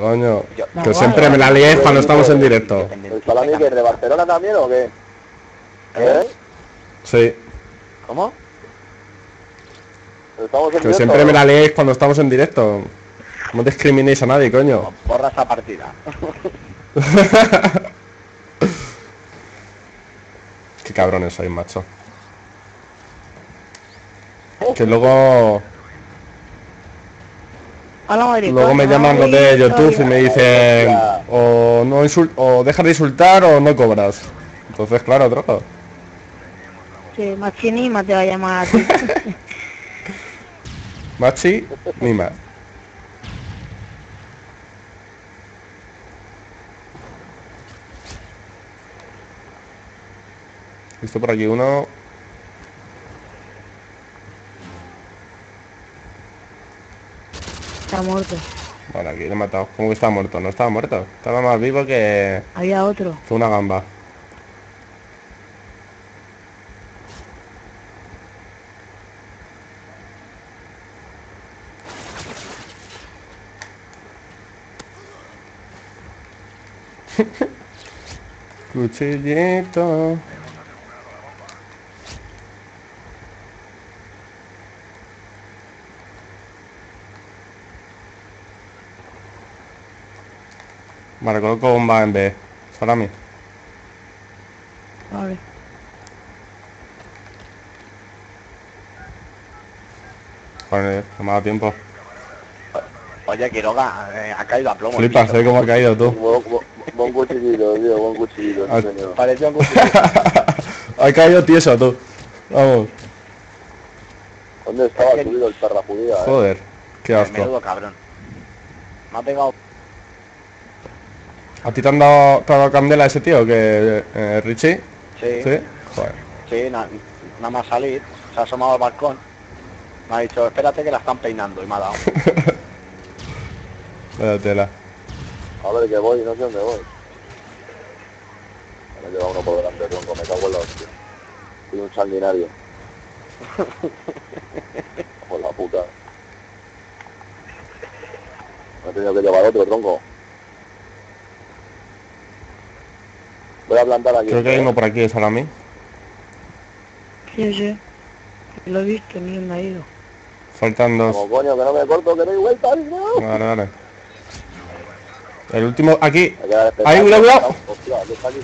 coño. Yo- Que No, siempre me la liéis cuando estamos en directo. Independiente. ¿El salami que es de Barcelona también o qué? ¿Eh? Sí. ¿Cómo? Estamos en Que directo. siempre me la liéis cuando estamos en directo. No discriminéis a nadie, coño. Borra esa partida. Qué cabrones sois, macho. Que luego... Luego me llaman los de YouTube y me dicen o no o dejas de insultar o no cobras. Entonces, claro, troco. Sí, Machinima te va a llamar a ti. Machi, ni más. Visto por aquí uno. Está muerto. Bueno, aquí le he matado. ¿Cómo que está muerto? No estaba muerto. Estaba más vivo que, Había otro. que una gamba. Cuchillito. Vale, coloco bomba en B. Salami. Vale. Joder, no me ha dado tiempo. Oye, Quiroga, eh, ha caído a plomo. Flipas, bicho. ¿eh? Cómo ha caído tú. Buen, cuchillito, tío, buen cuchillito, Ah. Parecía un cuchillo. ha caído tieso tú. Vamos. ¿Dónde estaba subido el perra judía? eh? Joder, qué asco. Menudo cabrón. Me ha pegado. ¿A ti te han dado, te ha dado candela ese tío que eh, Richie? Sí, Sí. Joder. sí, na- nada más salir. Se ha asomado al balcón. Me ha dicho, espérate que la están peinando y me ha dado. Vaya tela. A ver que voy, no sé dónde voy. Me lleva uno por delante, tronco, me cago en la hostia. Soy un sanguinario. Por la puta. Me he tenido que llevar otro, tronco. Voy a plantar aquí. Creo que hay uno por aquí de Salami. Sí, sí. Lo he visto, ni me ha ido. Faltan dos. Como coño, que no me corto, que no hay vuelta, nada. Vale, vale. El último, aquí. Ahí, cuidado, cuidado. Hostia, ¿qué está aquí?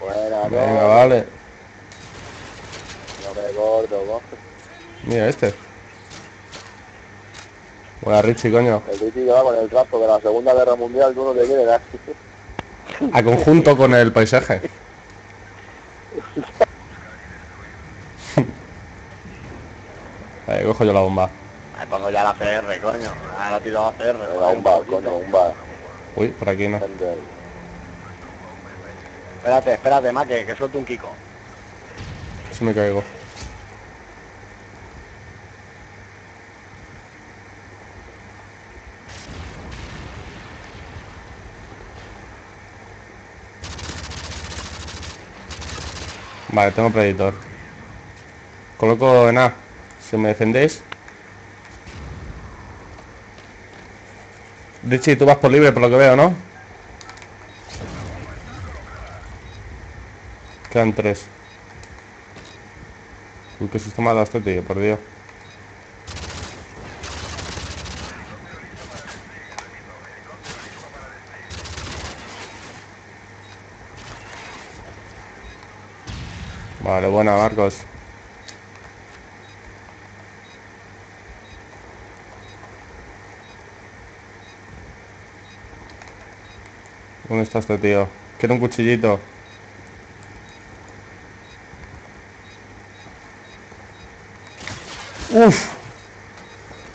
Buena, Venga, no, vale. no me corto, ¿no? Mira este. Buena Richie, coño. El Richie que va con el trasto de la Segunda Guerra Mundial, tú no te quieres dar. A conjunto con el paisaje. Vale, cojo yo la bomba. Me pongo ya la CR, coño. Ahora he tirado la CR. Bar, poquito. coño, bar. Uy, por aquí no. Espérate, espérate, más que, que suelto un Kiko. Si me caigo. Vale, tengo predictor. Coloco en A. Si me defendéis. Richie, tú vas por libre por lo que veo, ¿no? Quedan tres. Uy, qué sistema da este tío, por Dios. Vale, buena, Marcos. ¿Dónde está este tío? Quiero un cuchillito. Uf.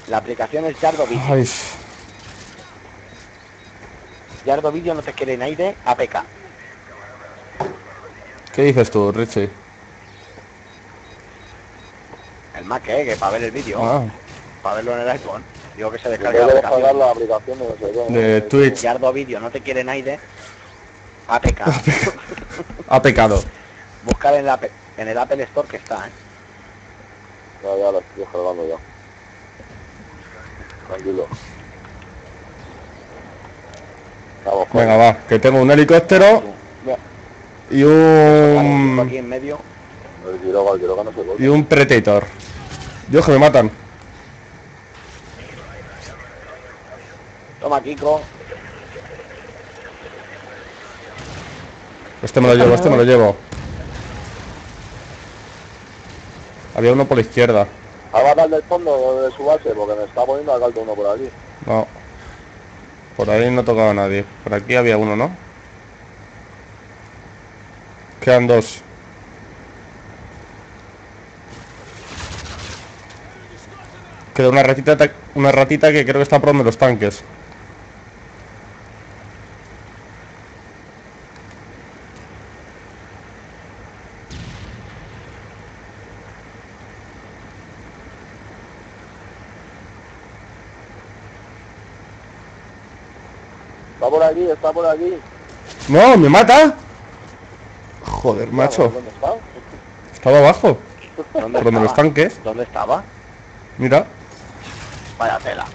La aplicación es Yardo Video. Ay. Yardo Video no te quiere en aire, APK. ¿Qué dices tú, Richie? El Mac, eh, que para ver el vídeo, Ah, para verlo en el iPhone. Digo que se Yo descargue la aplicación. la aplicación de no sé qué. de ¿no? Twitch. Yardo Video no te quiere en aire, APK. Ha pecado. Buscar en, la, en el Apple Store que está, eh. Ya, ya la estoy descargando ya. Tranquilo. Vamos. Venga, va, que tengo un helicóptero y aquí un... en medio. Y un Predator. Dios, que me matan. Toma, Kiko. Este me lo llevo, este me lo llevo. Había uno por la izquierda. ¿Ha matado del fondo de su base? Porque me está poniendo a caldo uno por aquí. No. Por ahí no tocaba nadie. Por aquí había uno, ¿no? Quedan dos. Queda una ratita, ta- una ratita que creo que está por donde los tanques. Está por aquí, está por aquí. ¡No! ¡Me mata! Joder, macho. ¿Dónde está? Estaba abajo. ¿Dónde Por donde los tanques. ¿Dónde estaba? Mira. Vaya tela.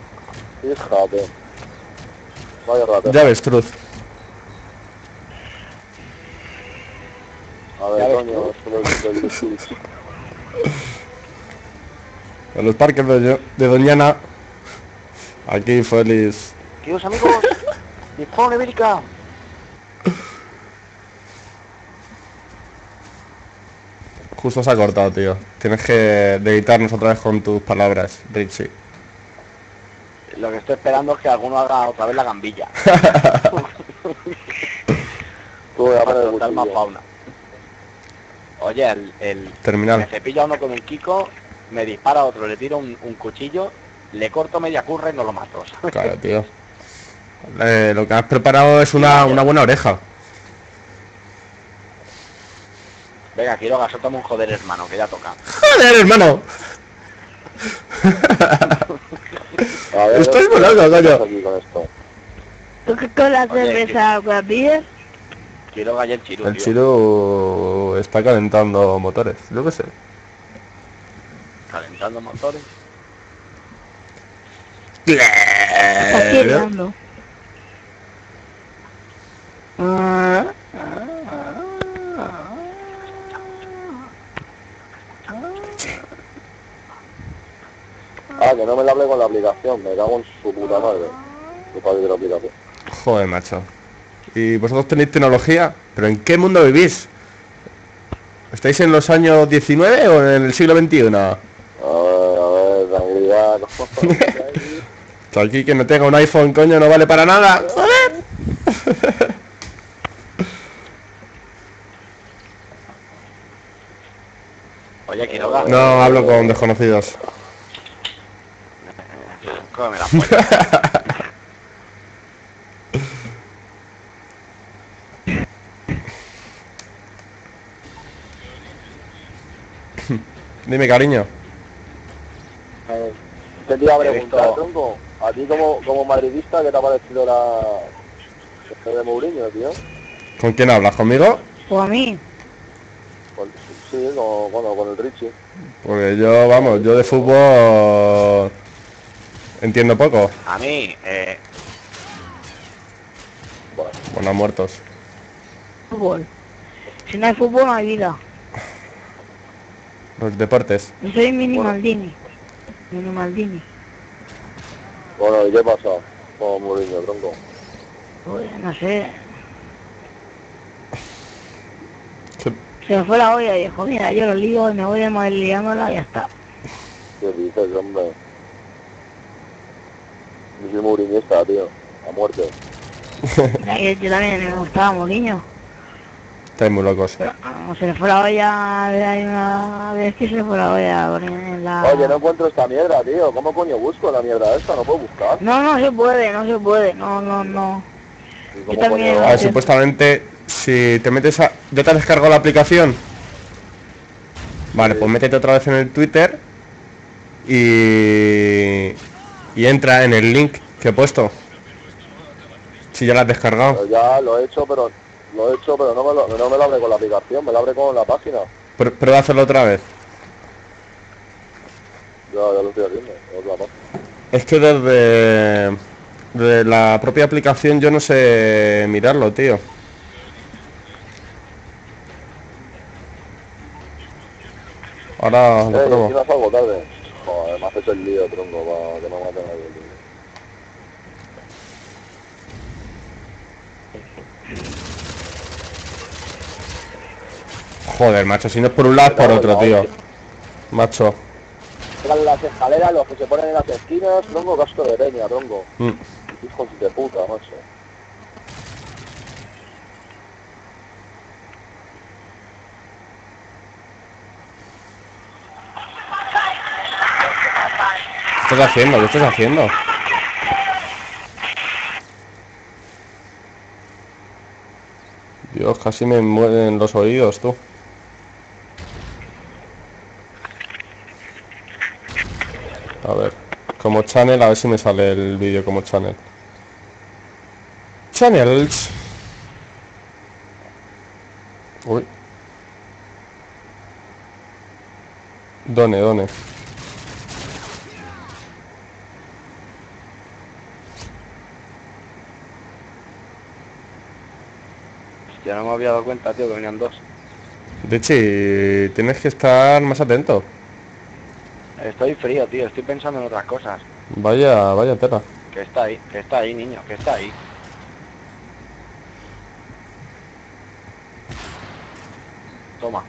Fíjate. Vaya rata. Ya ves, Truz. A ver, coño. En los parques de, Doña- de Doñana. Aquí feliz. Queridos amigos, dispone Ibérica. Justo se ha cortado, tío. Tienes que deleitarnos otra vez con tus palabras, Richie. Lo que estoy esperando es que alguno haga otra vez la gambilla. Para soltar más fauna. Oye, el, el me Terminal. cepilla uno con un Kiko, me dispara otro, le tiro un, un cuchillo, le corto media curra y no lo mato. ¿sabes? Claro, tío. Eh, lo que has preparado es una, una buena oreja. Venga, quiero suéltame un joder hermano, que ya toca. ¡Joder, hermano! Ver, Estoy ¿qué muy pasa coño. aquí con esto? ¿Tú qué con la cerveza la pides? Quiero gallar el chiru, El. Chiru está calentando motores. Yo qué sé. Calentando motores. Está tirando. Ah, Ah, que no me la hablé con la aplicación. Me cago en su puta madre. Qué padre de la aplicación. Joder, macho. ¿Y vosotros tenéis tecnología? ¿Pero en qué mundo vivís? ¿Estáis en los años 19 o en el siglo XXI? A ver, a ver, tranquilidad. Aquí que no tenga un iPhone, coño, no vale para nada. ¡Joder! Oye, Quiroga, No, hablo con desconocidos. Dime, cariño. Eh, Te te iba a preguntar, tronco, a ti como, como madridista, ¿qué te ha parecido la... este de Mourinho, tío? ¿Con quién hablas? ¿Conmigo? o a mí. Con- sí, con, bueno, con el Richie. Porque yo, vamos, yo de fútbol entiendo poco. A mí, eh, Bueno, Bueno, muertos. Fútbol. Si no hay fútbol no hay vida. Los deportes. Yo soy Mini Bueno. Maldini. Mini Maldini. bueno, ¿y qué pasa con Mourinho, tronco? Pues no sé. ¿Qué- Se me fue la olla dijo, mira, yo lo lío y me voy de Madrid liándola y ya está. ¿Qué dices, hombre? Yo soy mourinista, tío. A muerte. Yo también me gustaba Mourinho. Estáis muy locos. Pero como se le fue la olla, hay una vez que se le fue la olla en la... Oye, no encuentro esta mierda, tío. ¿Cómo coño busco la mierda esta? No puedo buscar. No, no se puede, no se puede, no, no, no. ¿Y cómo también- coño- A ver, supuestamente, si te metes a... ¿Ya te has descargado la aplicación? Vale, pues métete otra vez en el Twitter y... Y entra en el link que he puesto. Si ya la has descargado. Pero ya lo he hecho, pero lo he hecho, pero no me lo, no me lo abre con la aplicación, me lo abre con la página. Pr- Prueba a hacerlo otra vez. Ya, ya lo estoy haciendo. Otra. Es que desde, desde la propia aplicación yo no sé mirarlo, tío. Ahora lo Eh, pruebo. Me has hecho el lío, tronco, para que no maten a nadie. tío. Joder, macho, si no es por un lado es por otro, tío. Macho. Las escaleras, los que se ponen en las esquinas, tronco, casco de leña, tronco. Mm. Hijos de puta, macho. ¿Qué estás haciendo? ¿Qué estás haciendo? Dios, casi me mueren los oídos, tú. A ver, como channel, a ver si me sale el vídeo como channel. Channels. Uy. Done, done. No me había dado cuenta, tío, que venían dos. De hecho, tienes que estar más atento. Estoy frío, tío, estoy pensando en otras cosas. Vaya, vaya tela. Que está ahí, que está ahí, niño, que está ahí. Toma,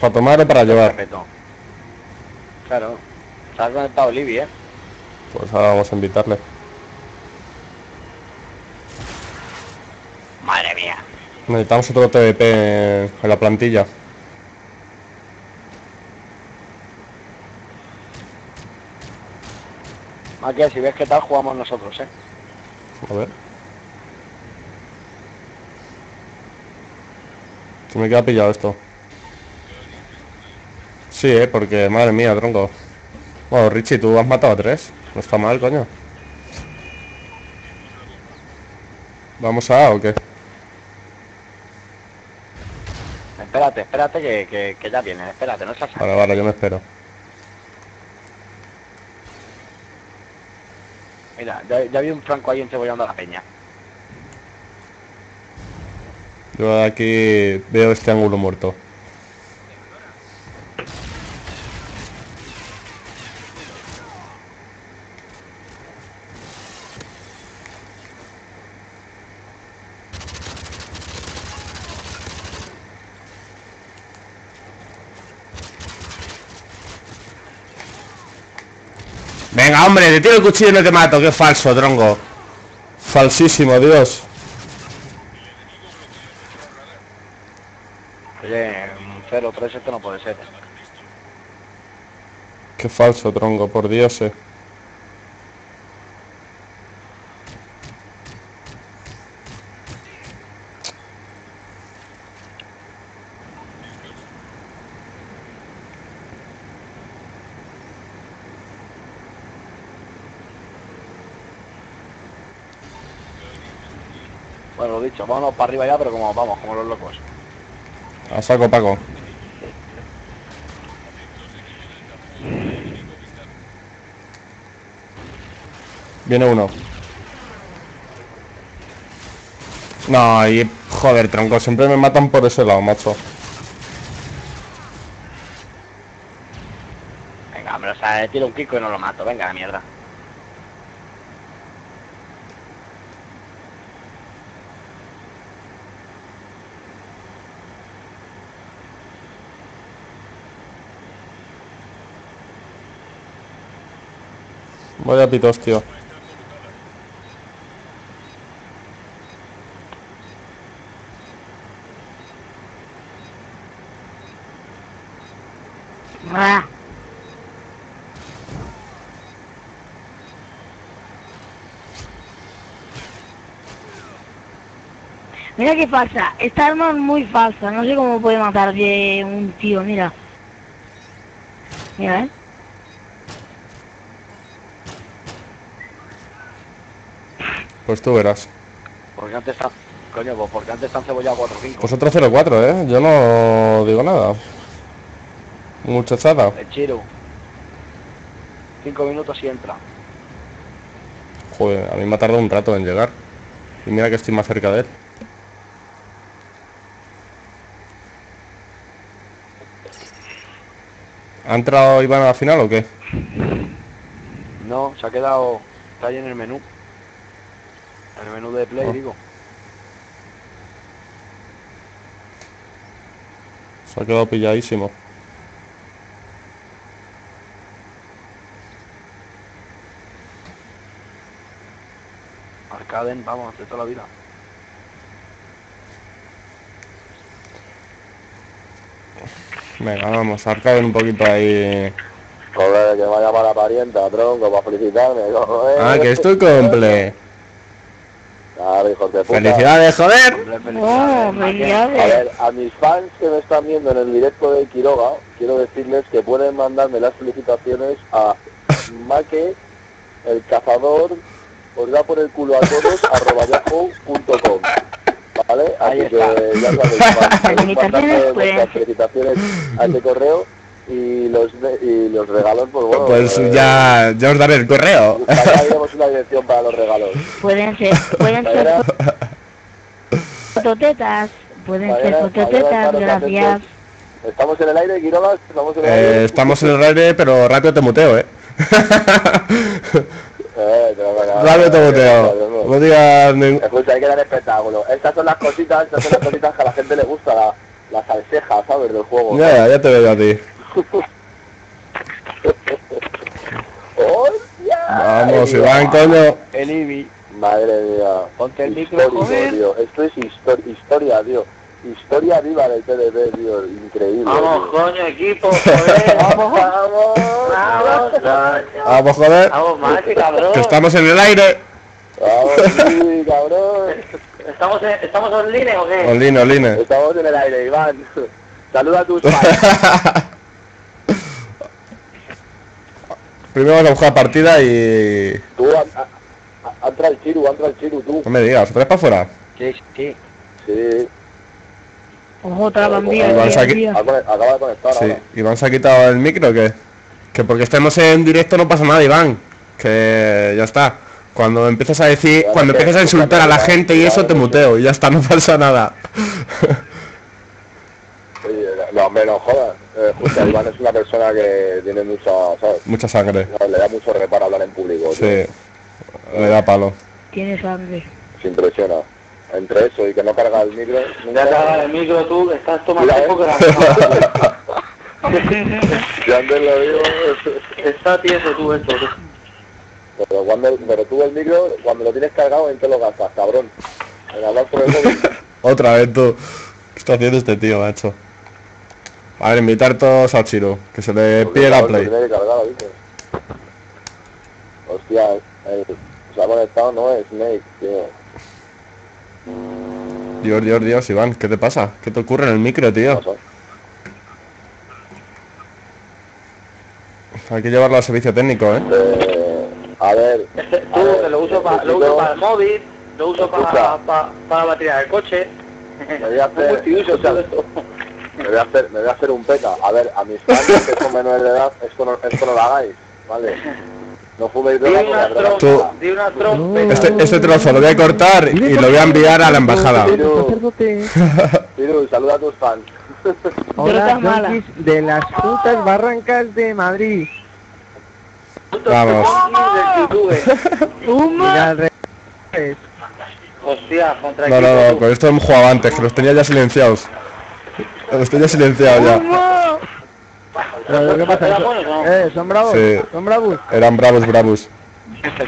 ¿Para tomar o para llevar? respeto. Claro, se ha conectado Libby, ¿eh? Pues ahora vamos a invitarle. Madre mía. Necesitamos otro TVP en, la plantilla. Aquí, si ves qué tal jugamos nosotros, ¿eh? A ver. Se me queda pillado esto. Sí, eh, porque madre mía, tronco. Bueno, Richie, tú has matado a tres. No está mal, coño. ¿Vamos a A o qué? Espérate, que, que, que ya viene, espérate, no seas Vale, vale, yo me espero. Mira, ya, ya vi un franco ahí encebollando a la peña. Yo aquí veo este ángulo muerto. Venga, hombre, te tiro el cuchillo y no te mato, qué falso, tronco. Falsísimo, Dios. Oye, un 0-3 esto no puede ser. Qué falso, tronco, por Dios, eh. Bueno, lo dicho, vámonos para arriba ya, pero como vamos, como los locos. A saco, Paco. Viene uno. No, y joder, tronco, siempre me matan por ese lado, macho. Venga, hombre, o sea, tiro un kiko y no lo mato. Venga, la mierda. Vaya pitos, tío. Mira qué falsa. Esta arma es muy falsa. No sé cómo puede matar de un tío, mira. Mira, ¿eh? Pues tú verás. Porque antes está... Coño, pues porque antes están cebollado 4 o 5. Pues otro 04, ¿eh? Yo no digo nada. Muchachada. El Chiru. Cinco minutos y entra. Joder, a mí me ha tardado un rato en llegar. Y mira que estoy más cerca de él. ¿Ha entrado Iván a la final o qué? No, se ha quedado... Está ahí en el menú. El menú de play, Oh. digo. Se ha quedado pilladísimo. Arcaden, vamos, de toda la vida. Venga, vamos, arcaden un poquito ahí. Joder, que ha llamado la parienta, tronco, para felicitarme. joder. Ah, que es tu cumple. Claro, hijos de puta. ¡Felicidades, joder! Oh, felicidades. A ver, a mis fans que me están viendo en el directo de Quiroga, quiero decirles que pueden mandarme las felicitaciones a Make, el cazador, os da por el culo a todos, arroba yahoo.com. ¿Vale? Ahí Así está. que ya sabéis, mandarme pues. vuestras felicitaciones a ese correo y los, de- y los regalos, pues bueno. Pues eh, ya, ya os daré el correo. Diremos una dirección para los regalos. Pueden ser, pueden ser Fototetas. Pueden ser fototetas, gracias. Estamos en el aire, Quiroga, estamos en el Eh, aire. estamos en el aire, pero rápido te muteo, eh. Eh, rápido te Eh, muteo. No digas ningún... Escucha, hay que dar espectáculo. Estas son las cositas, estas son las cositas que a la gente le gusta, la, la salseja, ¿sabes? Del juego. Ya, ya, ya te veo a ti. ¡Hostia! Vamos, Iván, coño. El Ibi. Madre mía. Ponte el micro. Esto es histor- historia, tío. Historia viva del TDP, tío. Increíble. Vamos, tío. coño, equipo, joder. vamos, vamos. Vamos, coño. Vamos, joder. Vamos, cabrón. Que estamos en el aire. Vamos, sí, cabrón. ¿Estamos, en, ¿Estamos online o qué? Olino, Oline. Estamos en el aire, Iván. Saluda a tus fans. Primero vamos a buscar partida y... Tú, a- a- a- entra el chiru, entra el chiru, tú. No me digas, ¿otra vez para afuera? Sí, sí. Sí, Ojo, otra bandilla, Iván, bandilla. acaba de conectar Sí. ahora. ¿Iván se ha quitado el micro o qué? Que porque estemos en directo no pasa nada, Iván. Que ya está. Cuando empiezas a decir, Claro, cuando que empiezas a insultar a la gente y eso te que sí. muteo y ya está, no pasa nada. Oye, No, hombre, no jodas. Eh, Iván es una persona que tiene mucha, ¿sabes? Mucha sangre. No, le da mucho reparo hablar en público. tío. Le da palo. Tiene sangre. Se impresiona. Entre eso y que no carga el micro. Ya hagas el micro tú, que estás tomando tiempo eh. Si antes lo digo. Está tieso tú esto. tú. Pero, cuando, pero tú el micro, cuando lo tienes cargado, ¿en qué lo gastas, cabrón? En hablar por el móvil. Otra vez tú. ¿Qué está haciendo este tío, macho? A ver, invitar todos a Chiro, que se le pide la play. tiene que cargar, ¿viste? Hostia, el- se ha conectado, no es Snake, tío. Dios, Dios, Dios, Iván, ¿qué te pasa? ¿Qué te ocurre en el micro, tío? Hay que llevarlo al servicio técnico, ¿eh? Eh, a ver. Este, a tú, que lo uso, para lo necesito- uso para el móvil, lo uso para, para, para la batería del coche. Me voy a hacer, Multiuso, escucha, todo esto. me voy a hacer, me voy a hacer un peca. A ver, a mis fans que son menores de edad, esto no, esto no lo hagáis, ¿vale? No fuméis Di droga porque una Tú- trompa, di una trompa. Este, este trozo lo voy a cortar y lo voy a enviar a la embajada. Piru, saluda a tus fans. Hola, de las putas barrancas de Madrid. Vamos. Hostia, contra No, no, no, con esto hemos jugado antes, que los tenía ya silenciados. Los tenía silenciados ya. Pero, ¿qué pasa? ¿Te la ¿Son-? Eh, ¿Son bravos? Sí. ¿Son bravos? Eran bravos, bravos. Quédate,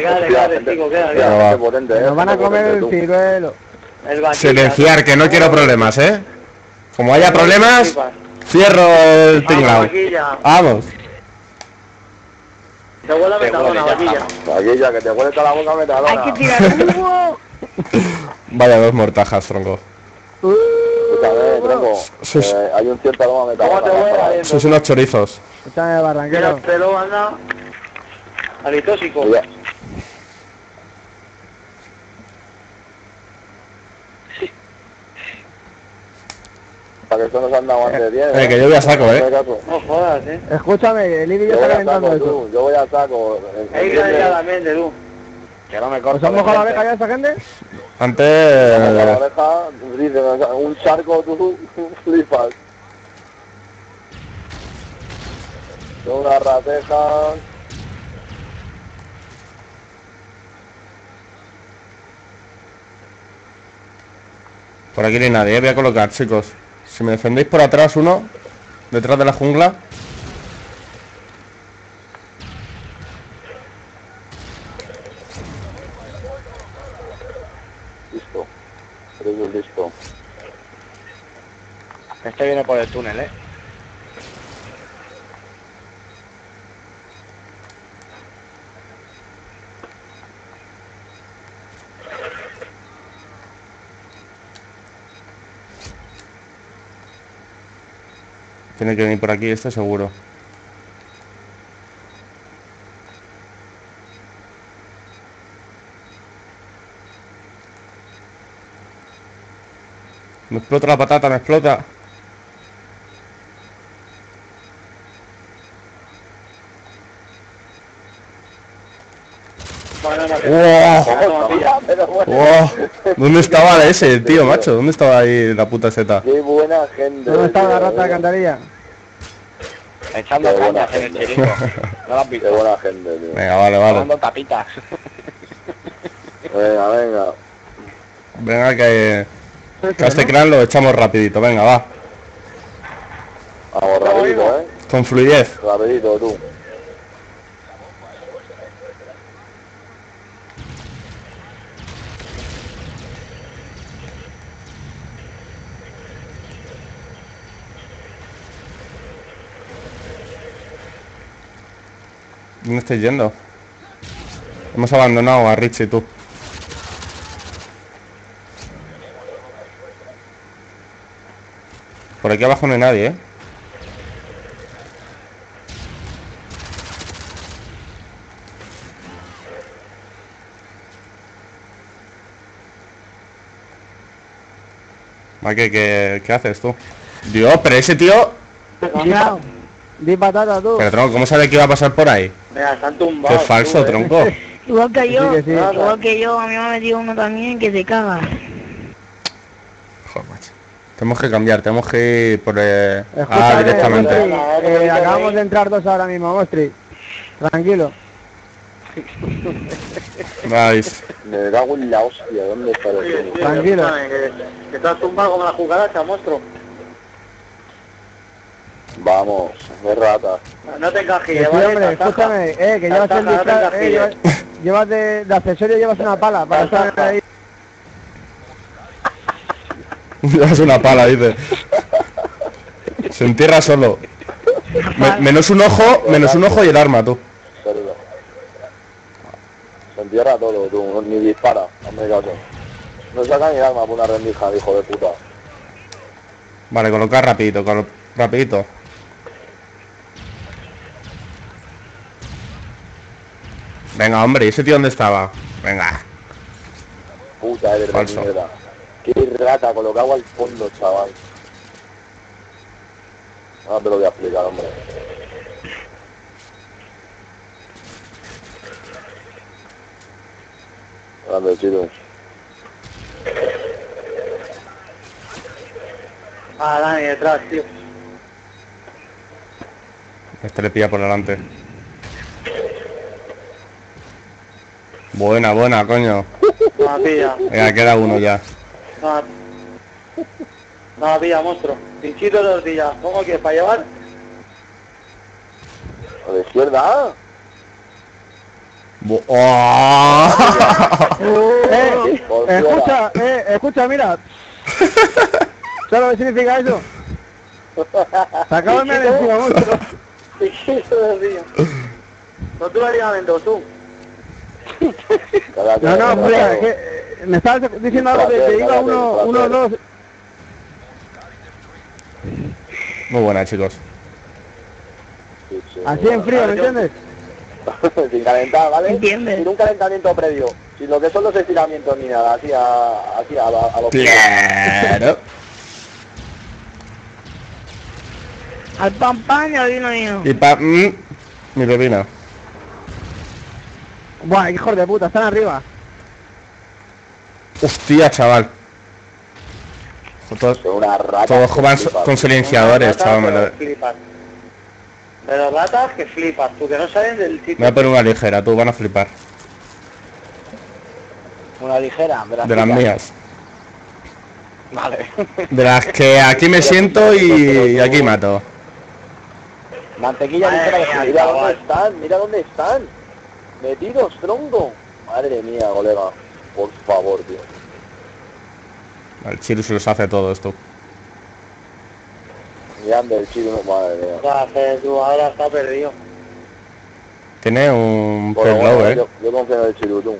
quédate, quédate, chico, quédate. Eh, Nos van a comer el ciruelo. Silenciar, que no quiero problemas, ¿eh? Como haya problemas, cierro el vaquilla. Vamos. Te huele a metadona, vaquilla. Aquí ya que te huele toda la boca metadona. Hay que tirar humo. Vaya dos mortajas, tronco. Escúchame, tronco. Sí. eh, hay un cierto aroma ¿Cómo te huele? Sois unos chorizos. Escúchame, barranquero. Míratelo, anda. Alitóxico. Mira, Para que esto nos han dado antes de 10. Eh, que yo voy a saco, eh. Caso. No jodas, ¿eh? Escúchame, el Ibi ya Yo está calentando eso. Yo voy a saco. Ahí claramente, tú. Que no me ¿Os corto. han de mojado la oreja ya esa gente? la Antes... oreja, dicen, un charco, tú flipas. Son unas ratejas. Por aquí no hay nadie, eh, voy a colocar, chicos. Si me defendéis por atrás uno, detrás de la jungla. Listo. Creo que listo. Este viene por el túnel, ¿eh? Tiene que venir por aquí, este seguro. Me explota la patata, me explota. ¿Dónde estaba ese, tío, macho? ¿Dónde estaba ahí la puta seta? Qué buena gente. ¿Dónde está la rata de alcantarilla? Echando cañas en el gente. chiringo. No has Qué buena gente, tío. Venga, vale, vale. Tomando tapitas. Venga, venga. Venga, que, que a este clan lo echamos rapidito. Venga, va. Vamos, rapidito, eh. Con fluidez. Rapidito, tú. ¿Dónde estáis yendo? Hemos abandonado a Richie y tú. Por aquí abajo no hay nadie, ¿eh? ¿qué, qué, qué haces tú? Dios, pero ese tío... Di patata tú. Pero tronco, ¿cómo sabe que iba a pasar por ahí? Mira, están Qué tumbados. falso, tú, ¿eh? tronco. Igual que yo, Sí, que sí. igual que yo, a mí me ha metido uno también que se caga. Joder, macho. Tenemos que cambiar, tenemos que ir por... Eh... Ah, Escúchame, directamente. Mostri, eh, acabamos de entrar dos ahora mismo, Mostri. Tranquilo. Vais. Me cago en la hostia. ¿Dónde está el Tranquilo. estás tumbado como la cucaracha, monstruo. Vamos, de rata. No te encajes, sí, ¿vale? hombre, escúchame, eh, que llevas el no disfraz, eh, encajes. llevas, llevas de, de accesorio llevas una pala para estar ahí. Es una pala, dice. Se entierra solo. Me- menos un ojo, menos un ojo y el arma, tú. Se entierra todo, tú. no- Ni dispara. Hazme caso. No saca ni arma por una rendija, hijo de puta. Vale, colocar rapidito, colo- rapidito. Venga, hombre, ¿y ese tío dónde estaba? Venga. Puta de Falso. mierda. Qué rata, colocado al fondo, chaval. Ahora te lo voy a explicar, hombre. Grande, chicos. Ah, Dani, detrás, tío. Este le pilla por delante. Buena, buena, coño. No la pilla. Venga, queda uno ya. No la, no la pilla, monstruo. Pinchito de tortilla. ¿Cómo quieres? ¿Para llevar? A la izquierda. ¡Oh! Eh, Por escucha, eh, escucha, mira. ¿Sabes lo que significa eso? Se acaba de meter encima, monstruo. Pinchito de tortilla. No tú lo harías tú. No, no, es que eh, me estabas diciendo algo de que iba uno, uno, dos. Muy buena, chicos. Sí, sí, Así en frío, ¿me entiendes? Sin calentar, ¿vale? ¿Entiendes? Sin un calentamiento previo. Sin lo que son los estiramientos ni nada. Así a, así a, los Claro. Al pan pan y al vino vino. Y pa... mm, mi pepino. Buah, hijos de puta, están arriba. Hostia, chaval. Todos, Son una rata. todos juegan que flipas. con silenciadores, chaval. Me, pero lo- flipas. Pero ratas que flipas, tú que no salen del me sitio. voy a poner una ligera, tú van a flipar. Una ligera, de las, De las mías. Vale. De las que aquí me siento y, y aquí mato. Mantequilla ligera. Mira dónde están, mira dónde están. Metidos, tronco. Madre mía, colega. Por favor, tío. El Chiru se los hace todo esto. Mirando el no, madre mía. ¿Qué haces tú? Ahora está perdido. Tiene un Bueno, eh. yo, yo confío en el chirutún.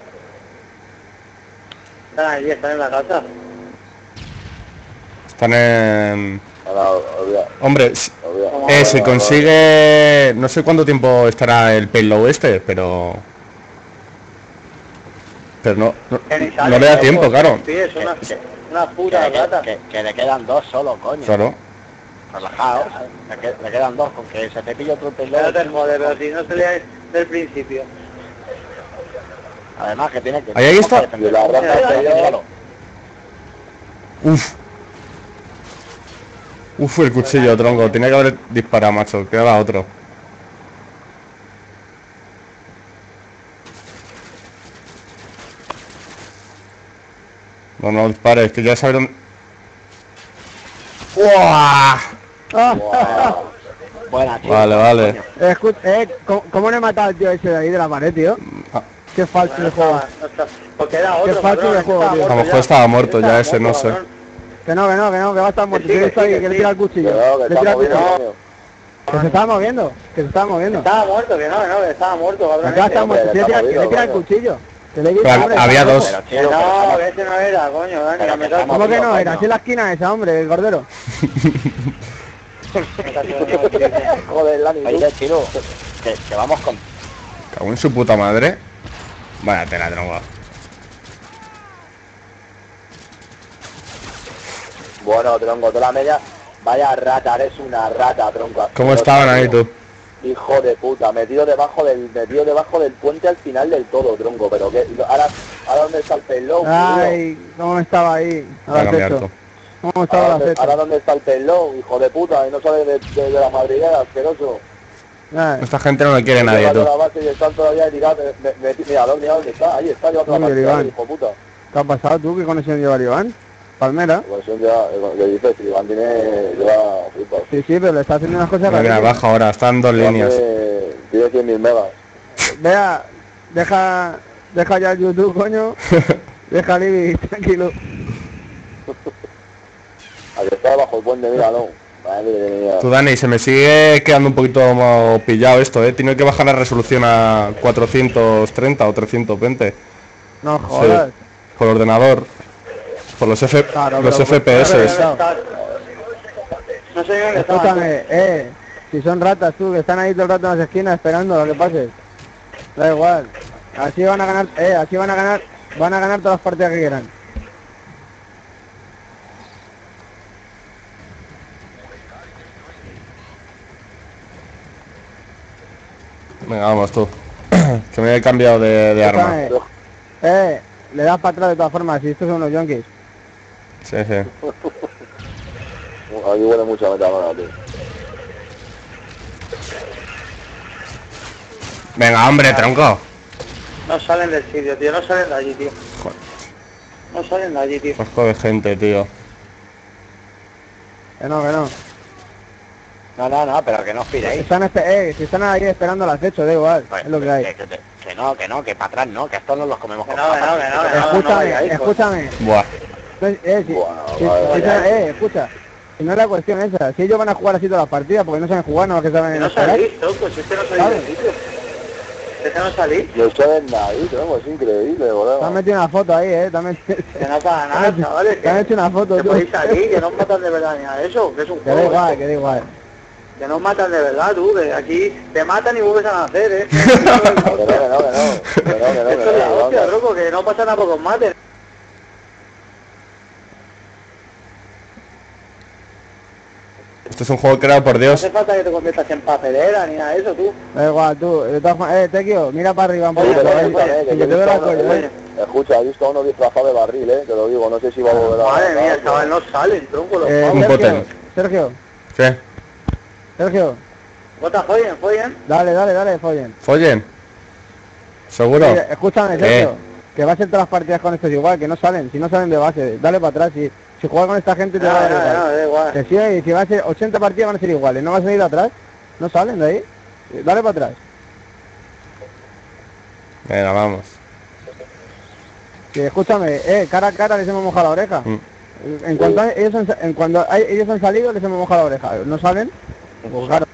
Están allí, están en la casa. Están en... Hombre, eh, si consigue... No sé cuánto tiempo estará el payload este, pero... Pero no, no, Que no le da tiempo, claro. Sí, es una, Que- una Que, puta que- rata. que- que le quedan dos solo, coño. Claro. Relajado. Le, que- le quedan dos. Con que se te pille otro Pero pelo. te jode, pero si no se le del principio. Además que tiene que... Ahí, ahí está. defender. Y la rata Míralo, se lleva- míralo. Uf. Uf, el cuchillo, tronco. Tenía que haber disparado, macho. Quedaba otro. No, no dispares, que ya sabes dónde... ¡Uah! Buena, tío. Vale, vale. Escu- eh, ¿cómo, cómo no he matado al tío ese de ahí de la pared, tío? Ah, Qué falso Bueno, de juego. no está- Porque era otro. Qué falso de juego, tío. A lo mejor estaba muerto ya Estaba ese, no sé. cabrón. Que no, que no, que no, que va a estar muerto. Que ahí, le tira el cuchillo. Que Le está tira el moviendo, cuchillo. Que se estaba moviendo. Que se estaba moviendo. Estaba muerto, que no, que no, que estaba muerto. Acá está muerto. Que le tira- está que le movido, tira el cuchillo. Que le Pero tira, hombre, había dos. Pero, no, que ese no era, coño, Dani, me ¿Cómo que no? coño. Era así en la esquina esa, hombre, el cordero. Joder. Oye, que vamos con... Cago en su puta madre. Vaya tela, tronco. Bueno, tronco, toda la media. Vaya rata, eres una rata, tronco. ¿Cómo estaban ahí tú? Hijo de puta, metido debajo del metido debajo del puente al final del todo, tronco, pero que ahora ahora dónde está el pelón, tío? Ay, cómo estaba ahí. Voy a Al cambiar acecho. tú. ¿Cómo ahora, estaba el dónde, ahora dónde está el pelón, hijo de puta, y no sale de, de- de la madriguera, asqueroso. Ay, Esta gente no le quiere nadie, tú. la base y están todavía tirados, me, me, mira, mira dónde está, ahí está llevando la hijo de puta. ¿Qué ha pasado tú? ¿Qué conexión lleva el Iván? Palmera. Pues ya, eh, tiene, lleva. Sí, sí, pero le está haciendo unas cosas Mira, mira, baja ahora, están dos líneas. Tiene, tiene 100.000 megas. Vea, deja, deja ya el YouTube, coño. Deja a Libby, tranquilo. Al que está bajo el puente, míralo. Madre mía. Tú, Dani, se me sigue quedando un poquito pillado esto, eh. Tiene que bajar la resolución a 430 o 320 No jodas. por ordenador. Por los, F Claro, los FPS. No sé dónde. Escúchame, eh, si son ratas tú, que están ahí todo el rato en las esquinas esperando a lo que pase. Da igual. Así van a ganar, eh, así van a ganar, van a ganar todas las partidas que quieran. Venga, vamos tú. que me he cambiado de, de arma. Eh, le das para atrás de todas formas, si estos son unos yonkis. Sí, sí. Aquí huele mucho a metanol, tío. Venga, hombre, tronco. No salen del sitio, tío, no salen de allí, tío. Joder. No salen de allí, tío. Asco de gente, tío. Que no, que no. No, no, no, pero que no os piréis. Están espe- eh, si están ahí esperando al acecho, da igual, Pues, es lo que hay. Que, que- que no, que no, que para atrás no, que estos no los comemos Que con no, que papas. no, que no, que no. Escúchame, escúchame. Buah. No, eh, si, Bueno, si- vale, si vale. son- eh, escucha. Si no es la cuestión esa, si ellos van a jugar así todas las partidas porque no saben jugar, no que saben Que no salís, tronco, si es que no salís del sitio. Es que no salís. Yo sé de ahí, tronco, es increíble, Te han boludo. metido una foto ahí, eh, también. Que no pasa nada, chavales. Te han hecho una foto, Que podéis salir, que no os matan de verdad ni a eso, que es un Que da juego. igual, esto. que da igual. Que no os matan de verdad, tú, que aquí te matan y vuelves a nacer, eh. Que no, que no, que no, que no, que no, que no, Esto es la que hostia, no. loco, que no pasa nada porque os maten. Este es un juego creado por No Dios. hace falta que te conviertas en papelera ni nada de eso, tú. Da igual, tú. De todas eh, Tequio, mira para arriba Oye, eh, y que que te veo la eh. Escucha, he visto a uno disfrazado de barril, ¿eh? Te lo digo, no sé si va a volver a... Madre mía, chaval, no salen, tronco, los Eh. Sergio, poten. Sergio, ¿Qué? Sergio, Bota, follen, follen. dale, dale, dale, follen. ¿Follen? ¿Seguro? Oye, escúchame, ¿Qué? Sergio, que va a ser todas las partidas con estos igual, que no salen, si no salen de base, dale para atrás, si, si juegas con esta gente te No, va a dar no, no, igual. da igual. Que si va a ser 80 partidas van a ser iguales, no vas a ir de atrás, no salen de ahí, dale para atrás. Venga, vamos. Que escúchame, eh, cara a cara les hemos mojado la oreja. Mm. En cuanto a- ellos han, sa- en cuando hay- ellos han salido les hemos mojado la oreja. ¿No salen? Pues claro,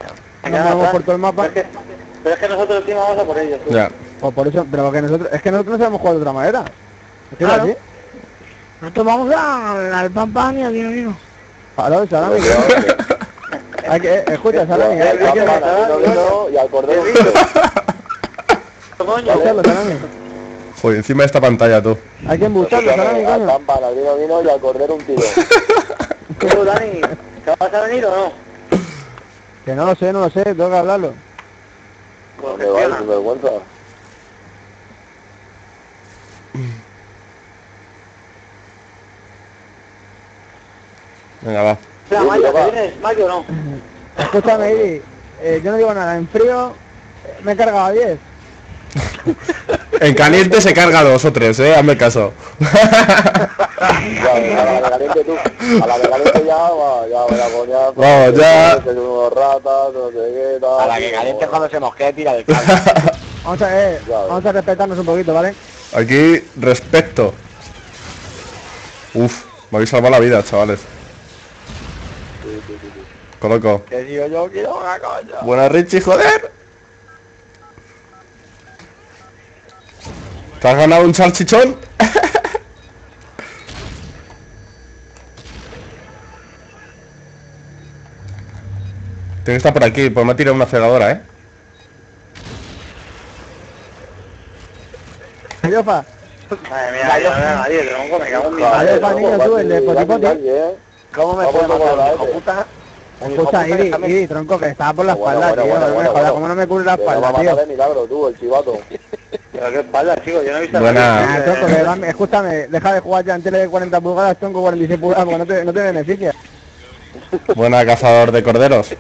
Se nos atrás. por todo el mapa. Pero es que, pero es que nosotros encima vamos a por ellos. Ya. Pues por eso, pero que nosotros, es que nosotros no sabemos jugar de otra manera. Es que es Claro. así. Nosotros vamos al, al pan pan y al vino vino. Aló, Salami. hay que, eh, escucha, Salami, hay, que Al vino, vino y al cordero vino. Coño. Joder, encima de esta pantalla tú. Hay que embustarlo, Salami, Al coño. al vino, vino y al cordero un tiro. tú, Dani, ¿te vas a venir o no? Que no lo sé, no lo sé, tengo que hablarlo. Pues Que vale, vergüenza. Venga, va. Maya, va. ¿te vienes, Mayo o no? Escúchame, Iri, eh, yo no digo nada, en frío eh, me he cargado a 10. En caliente se carga dos o tres, eh, hazme caso. Ya, a la de caliente tú. A la de caliente ya va, ya va la coñazo. Vamos, ya. Que son unos ratas, no sé qué, tal. A la que caliente cuando se mosquee tira del cable. Vamos a, eh, Ya ves. vamos a respetarnos un poquito, ¿vale? Aquí, respeto. Uf, me habéis salvado la vida, chavales. Coloco. Que digo yo quiero una coña. Buena Richie, joder. ¿Te has ganado un salchichón? Tiene que estar por aquí, pues me ha tirado una cegadora, ¿eh? Yofa, Madre mía, yo no veo a nadie, tronco, me cago en mi madre. pa' tronco. niño, tú, el de Potipoti. ¿Cómo me como matar hijo puta? Escucha, Iri, Iri, tronco, que estaba por la Bueno, espalda, bueno, tío, bueno, no me bueno. ¿cómo no me cubre la Que no va a espalda, matar tío? de milagro tú, el chivato. Pero qué espalda, chico, yo no he visto Buena. Ah, tronco, que escúchame, deja de jugar ya en tele de 40 pulgadas, tronco 46 pulgadas, porque no te, no te beneficia. Buena cazador de corderos.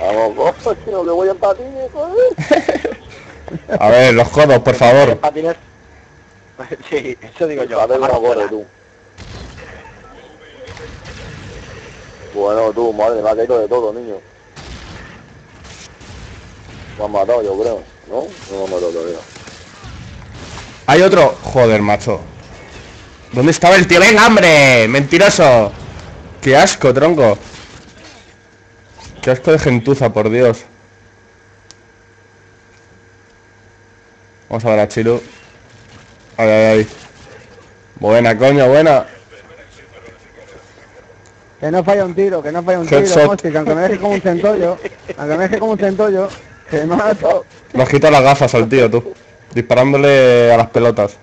Vamos, coño, que voy en patines, joder. A ver, los codos, por favor. patines? Sí, eso digo yo. A ver fuera. tú. Bueno, tú, madre, me ha caído de todo, niño. Me han matado, yo creo. ¿No? No me han matado todavía. Hay otro. Joder, macho. ¿Dónde estaba el tío? ¡Venga, hombre! ¡Mentiroso! ¡Qué asco, tronco! ¡Qué asco de gentuza, por Dios! Vamos a ver a Chiru. Ay, ay, ay. Buena, coño, buena. Que no falla un tiro, que no falla un Headshot. tiro, que aunque me deje como un centollo, aunque me deje como un centollo, que me mato. Nos quita las gafas al tío, tú. Disparándole a las pelotas.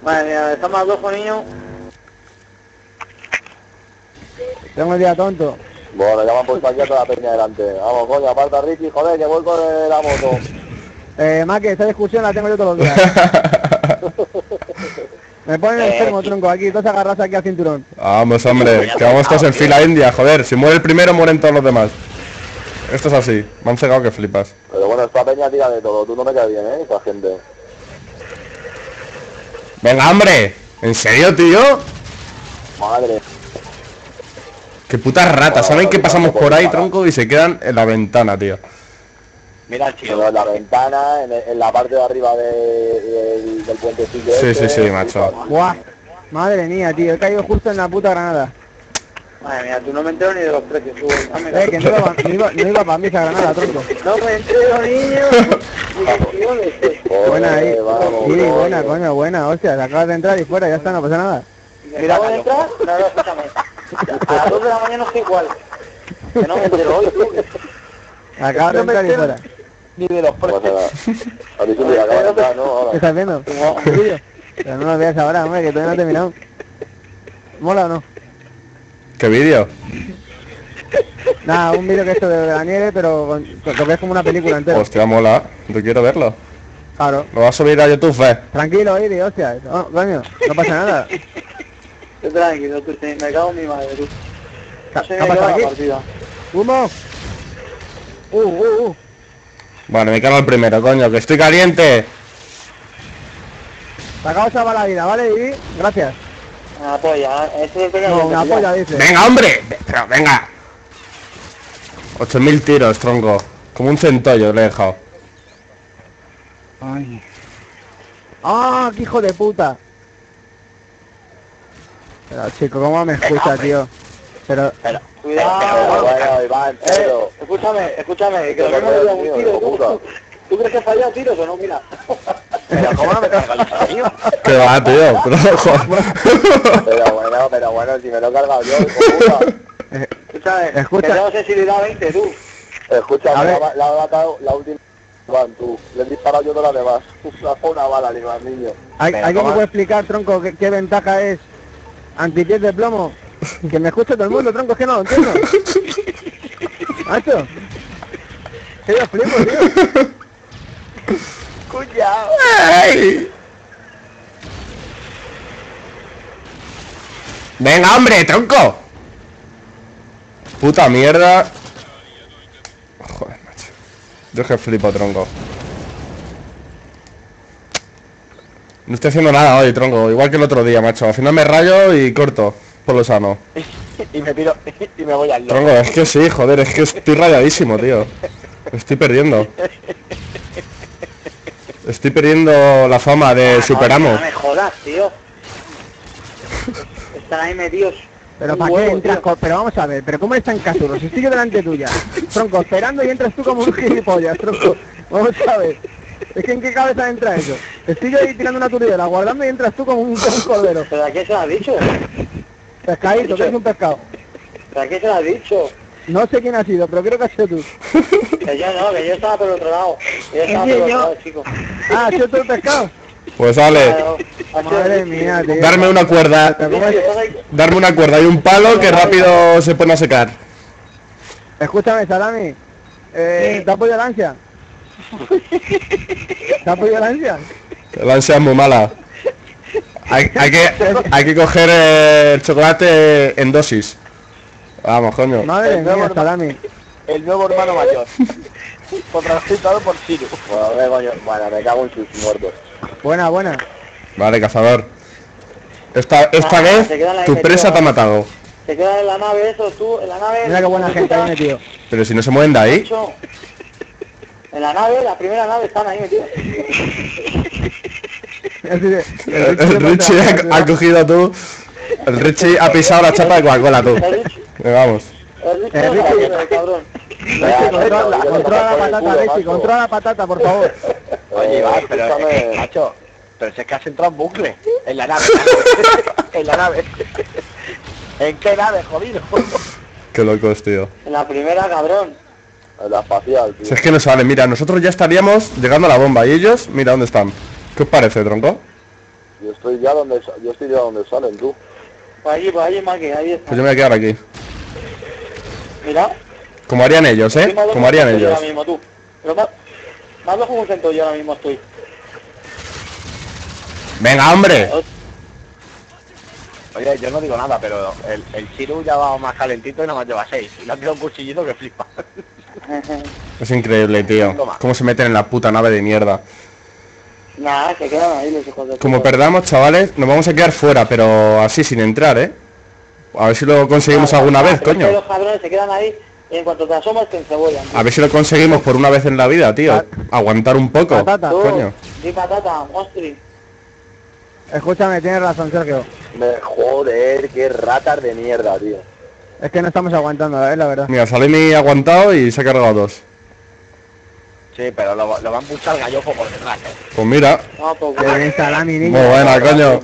Madre mía, estamos a dos con niños. Tengo el día tonto. Bueno, ya me han puesto aquí a toda la peña delante. Vamos, coño, aparta Ricky, joder, que voy con la moto. Eh, Maki, esta discusión la tengo yo todos los días. Me ponen enfermo, tronco, aquí, todos agarras aquí al cinturón. Vamos, hombre, que vamos todos en fila india, joder. Si muere el primero, mueren todos los demás. Esto es así. Me han cegado que flipas. Pero bueno, esta peña tira de todo. Tú no me caes bien, ¿eh? Esa gente. Venga, hombre. ¿En serio, tío? Madre. Qué putas ratas. ¿Saben que pasamos por ahí, tronco? Y se quedan en la ventana, tío. Mira el chico. La ventana, en, en la parte de arriba de, del, del puentecillo Sí, este, sí, sí, macho. Buah, madre mía, tío, he caído justo en la puta granada. Madre mía, tú no me entero ni de los precios, tú. Eh, que no iba, no iba, no iba para mí esa granada, tronco. No me entero, niño. Eh. Buena ahí. vamos, Sí, buena, coño, buena, hostia, te acabas de entrar y fuera, ya está, no pasa nada. Mira, acabo de entrar, no, no, escúchame. A las 2 de la mañana estoy igual. Que no me entero hoy, tú. Acabas de entrar y fuera. Ni de los precios. A ti sí te acaba de entrar, ¿no? ¿Qué Ahora. estás viendo? Pero no lo veas ahora, hombre, que todavía no he terminado. ¿Mola o no? ¿Qué vídeo? Nada, un vídeo que esto de la nieve, pero con, con lo que es como una película entera. Hostia, mola. Yo quiero verlo. Claro. Lo va a subir a YouTube, eh. Tranquilo, Iri, hostia. No, coño, no pasa nada. Tú tranquilo, tú, te- me cago en mi madre, tú. ¿Qué se me ha pasado aquí? ¡Humo! ¡Uh, uh, uh! Bueno, me cargo el primero, coño, que estoy caliente. Te acabo de salvar la vida, ¿vale, Iri? Gracias. Una polla, ¿eh? ese es el No, una polla, dice. Venga, hombre. Pero venga. 8000 tiros, tronco. Como un centollo le he dejado. ¡Ah, qué hijo de puta! Pero, chico, ¿cómo me escucha, tío? Pero, Pero, Cuidado. pero bueno, Iván, Eh, pero... escúchame, escúchame, que lo mismo le da un tiro. ¿Tú, puta. tú, tú crees que falla tiros o no? Mira. Pero ¿cómo no me cargas el tío? Que va, tío. Pero. Pero bueno, pero bueno, si me lo he cargado yo, hijo puta. Escúchame, Escucha. que tengo sensibilidad 20, tú. Escucha, A la, ver. la, la ha matado la última... Iván, tú. Le he disparado yo de las demás. La fue una bala, Iván, niño. ¿hay- Pero ¿alguien me puede explicar, tronco, qué, qué ventaja es antipiés de plomo? Que me escuche todo el mundo, tronco, es que no lo entiendo. ¿Macho? Que yo flipo, tío. Cuidado. Venga, hombre, tronco. Puta mierda. Joder, macho. Yo es que flipo, tronco. No estoy haciendo nada hoy, tronco. Igual que el otro día, macho. Al final me rayo y corto. Por lo sano. y me pido... y me voy al loco. Tronco, es que sí, joder, es que estoy rayadísimo, tío. Estoy perdiendo. Estoy perdiendo la fama de superamo. No me jodas, tío. Están ahí metidos. Pero para qué entras con... Pero vamos a ver, pero ¿cómo están casuros? Si estoy yo delante tuya, tronco, esperando y entras tú como un gilipollas, tronco. Vamos a ver. Es que en qué cabeza entra eso. Estoy yo ahí tirando una turidera, guardando y entras tú como un, como un cordero. ¿Pero a qué se lo has dicho? Pescadito, que es un pescado. ¿Pero a qué se lo has dicho? No sé quién ha sido, pero creo que ha sido tú. Que yo no, que yo estaba por el otro lado. Que yo estaba Sí, por el otro lado, chico. Ah, ha sido tú el pescado. Pues Claro, ha sido- Madre mía, tío. darme una cuerda, darme una cuerda y un palo que rápido se pone a secar. Escúchame, Salami. Eh, ¿Te apoyo el ansia? ¿Te apoyo el ansia? La ansia es muy mala. Hay, hay que, hay que coger el chocolate en dosis. Vamos, coño. Madre El nuevo mía, hermano. Salami. El nuevo hermano mayor. Contrastado por Siru. Bueno, me coño. Bueno, me cago en sus muertos. Buena, buena. Vale, cazador. Esta, esta Ah, vez tu presa te ha matado. Se queda en la nave eso, tú, en la nave... Mira qué buena gente ahí metido. Pero si no se mueven de ahí. En la nave, la primera nave están ahí metidos. El, el Richie ha, ha cogido tú. El Richie ha pisado la chapa de Coca-Cola Rich, Venga, vamos. el Rich, El no Rich- sabe, el cabrón. Richie, controla, controla la patata, Richie, controla la patata, por favor. Oye, Eh, Iván, pero eh, macho, pero si es que has entrado en bucle. En la nave. en la nave. ¿En qué nave, jodido? Qué locos, tío. En la primera, cabrón. En la espacial, Si tío. es que no sale, mira, nosotros ya estaríamos llegando a la bomba y ellos, mira dónde están. ¿Qué os parece, tronco? Yo estoy ya donde yo estoy ya donde salen tú. Por allí, por allí, Maki, ahí está. Pues yo me voy a quedar aquí. Mira. Como harían ellos, ¿eh? Como harían ellos. Ahora mismo, tú. Pero más, más loco que un centro yo ahora mismo estoy. Venga, hombre. Oye, yo no digo nada, pero el, el Siru ya va más calentito y nada más lleva seis. Y le han tirado un cuchillito que flipa. Es increíble, tío. Cómo se meten en la puta nave de mierda. Nada, se quedan ahí los hijos de Como perdamos, chavales, nos vamos a quedar fuera, pero así, sin entrar, ¿eh? A ver si lo conseguimos alguna vez, pero es que coño. Los cabrones se quedan ahí y en cuanto te asomas te encebollan. tío. A ver si lo conseguimos por una vez en la vida, tío. Aguantar un poco. Patata. Tú, Coño. Di patata, monstri. Escúchame, tienes razón, Sergio. Me joder, qué ratas de mierda, tío. Es que no estamos aguantando, es la verdad. Mira, Salemi ha aguantado y se ha cargado dos. Sí, pero lo, lo van a pulsar gallofo por detrás, ¿eh? Pues mira, No, pues Qué bien salami, niño. muy buena, coño.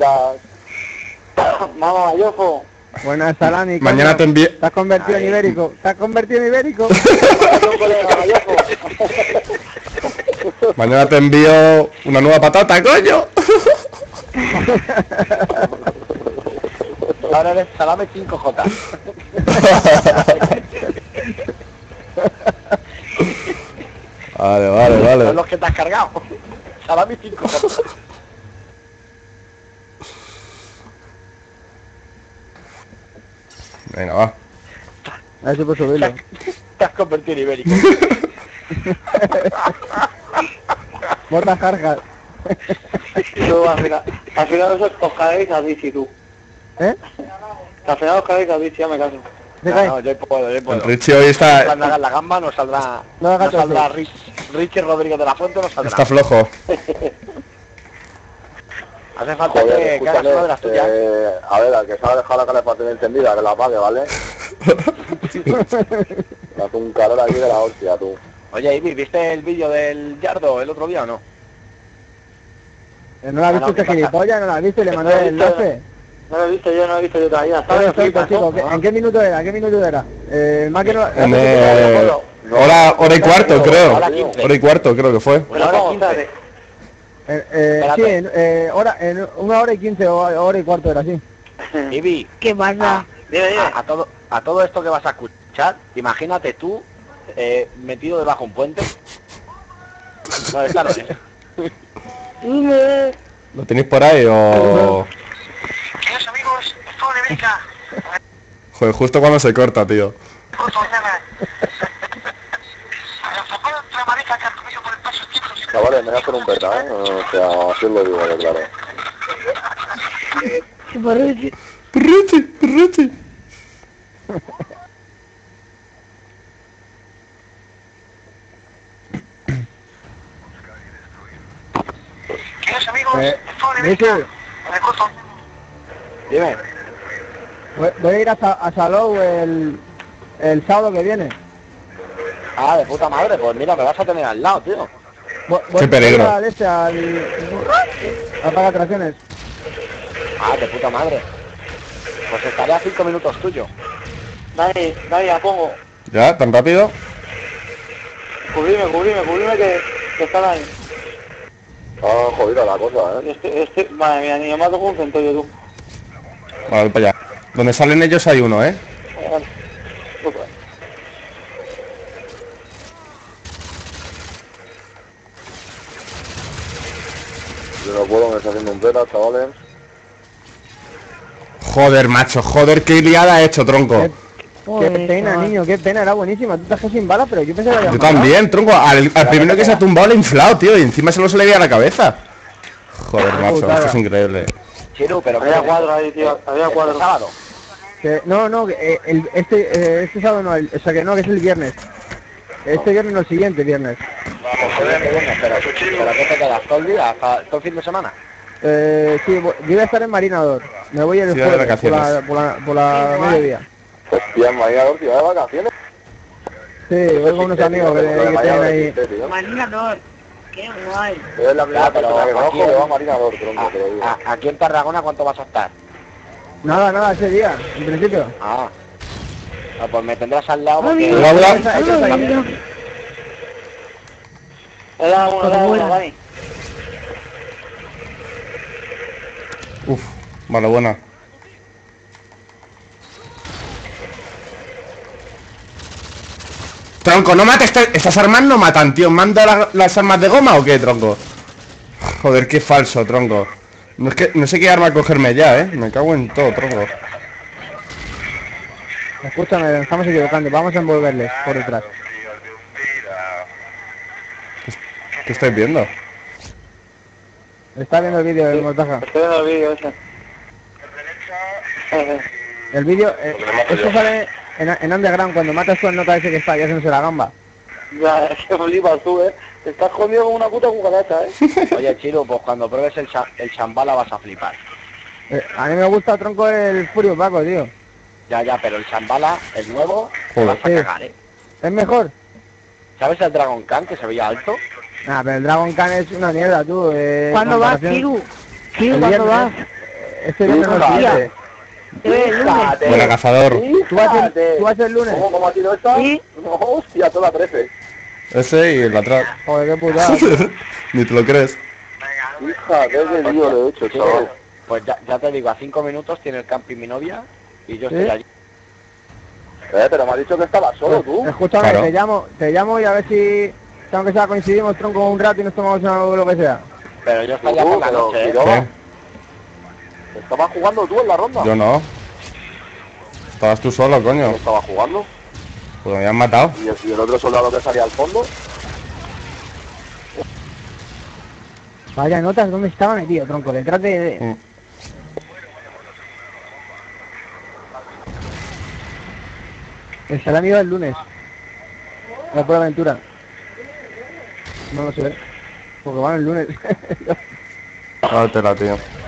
Vamos, Gallofo. Buena salami. Mañana te envío... Te has convertido en ibérico. Te has convertido en ibérico. Mañana te envío una nueva patata, coño. ahora eres salame 5J. Vale, vale, Son vale. los que te has cargado. Salame 5J. Venga, va. A ver si puedo subirlo. te has convertido en ibérico. Borda cargas. Tú, al final, al final os, os caéis a bici tú. ¿Eh? Al final os caéis a bici, ya me caso. ¿Se No, cae? no, yo puedo, yo puedo. Richie hoy está, Cuando hagas la gamba no saldrá, No saldrá. Rich- Richie Rodríguez de la Fuente, no saldrá. está flojo. Hace falta Joder, que, hagas una de las tuyas. ¿eh? eh, a ver, al que se ha dejado la calefacción encendida, que la apague, ¿vale? Me hace un calor aquí de la hostia, tú. Oye, Ivy, ¿viste el vídeo del Yardo el otro día o no? Eh, ¿No la Ah, has no, visto ¿qué este gilipollas? ¿No la y le he el enlace? No lo he visto yo, no lo he visto yo todavía. Está tonto, flipas, chico. ¿no? ¿Qué- ¿En qué minuto era? ¿En qué minuto era? Eh, más que no... En, eh, hora, hora y cuarto, creo. Hora quince. Hora y cuarto, creo que fue. Pero vamos, 15. espérate. Eh, eh, sí, eh, hora, en una hora y quince o hora y cuarto era así. Ivy, ¿Qué pasa? Dime. a, a todo, a todo esto que vas a escuchar, imagínate tú eh, metido debajo de un puente. No, claro, ¿eh? ¿Lo tenéis por ahí o...? Joder, justo cuando se corta, tío. Chavales, me voy a hacer un peta, ¿eh? O sea, así os lo digo, de claro. Super Richie. Perrete, perrete. Queridos amigos, Eh, me corto. Dime. Voy, voy a ir a, a Salou el, el sábado que viene. Ah, de puta madre, pues mira, me vas a tener al lado, tío. Voy, Qué peligro. voy a ir al este, al... al Paga Atracciones. Ah, de puta madre. Pues estaré a cinco minutos tuyo. Dale, dale, ya pongo. ¿Ya? ¿Tan rápido? Cubrime, cubrime, cubrime que, que están ahí. Ah, jodida la cosa, ¿eh? Este, este, madre mía, ni me mato con un centollo tú. Vale, para allá. Donde salen ellos hay uno, ¿eh? Yo no puedo, me está haciendo un peta, chavales. Joder, macho, joder, qué liada he hecho, tronco. Qué, Joder, qué pena, chaval. niño, qué pena, era buenísima. Tú te has sin bala, pero yo pensé que la Yo matado. también, tronco. Al, al primero que se ha tumbado le he inflado, tío, y encima se lo se le veía a la cabeza. Joder, macho, esto es increíble. Chiru, pero Había ¿qué- cuadros ahí, tío, había este cuadros. sábado? Que- no, no, eh, el, este, eh, este sábado no, el, o sea que no, que es el viernes. Este viernes no, el siguiente viernes. Pero, pero ¿qué te quedas? ¿Todo el día? ¿Hasta todo el fin de semana? Eh, sí, yo voy a estar en Marinador. Me voy el Sí, de jueves por vacaciones. la, por la, por la mediodía. Hostia, María, tío, de vacaciones. Sí, voy con unos amigos que, que tienen ahí. Marinador. Qué guay. Es la primera Ya, pero persona que conozco aquí que en- va a Marinador, tronco, te lo digo. A- a- aquí en Tarragona, ¿cuánto vas a estar? Nada, nada, ese día, en principio. Ah. Ah, pues me tendrás al lado Ah, porque... Hola, hola. Uno, era uno, Dani. Uf, vale, buena. Tronco, no mates, estas armas no matan, tío. ¿Mando la- las armas de goma o qué, tronco? Joder, qué falso, tronco. No es que no sé qué arma cogerme ya, eh. Me cago en todo, tronco. Escúchame, nos estamos equivocando. Vamos a envolverles por detrás. ¿Qué estáis viendo? Está viendo el vídeo del montaje. Estoy viendo el vídeo ese. El vídeo, eh, esto sale en, en Underground cuando matas tú al nota ese que está ya haciéndose la gamba. Ya, es que flipas tú, eh. Te estás comiendo como una puta cucaracha, eh. Oye, Chiru, pues cuando pruebes el, cha- el chambala vas a flipar. Eh, a mí me gusta tronco el Furio Paco, tío. Ya, ya, pero el chambala, el nuevo, te vas a Sí. cagar, ¿eh? ¿Es mejor? ¿Sabes el Dragon Khan que se veía alto? Ah, pero el Dragon Khan es una mierda, tú. Eh, ¿Cuándo vas, comparación- Kiru? Kiru, El ¿cuándo vas? viernes. Este viernes no, el. Buena cazador. ¿Tú vas, el, ¿Tú vas el lunes? ¿Cómo, cómo ha sido esta? Sí. No, hostia, toda 13. Ese y el atrás. Joder, qué putada. Ni te lo crees. Hija, qué lío le he hecho, chaval. Pues ya, ya te digo, a cinco minutos tiene el camping mi novia y yo estoy ¿Sí? allí. Eh, pero me has dicho que estabas solo tú. Escúchame, Claro. te llamo, te llamo y a ver si, aunque sea coincidimos tronco un rato y nos tomamos algo lo que sea. Pero yo estaría por la noche, ¿eh? ¿Estabas jugando tú en la ronda? Yo no. Estabas tú solo, coño. ¿Quién estaba jugando? Pues me habían matado. ¿Y el, y el otro soldado que salía al fondo? Vaya notas, ¿dónde estaba metido, tronco? Detrás de... de- Mm. El iba el lunes. La pura aventura. No lo sé. Porque van el lunes. Dátela, tío.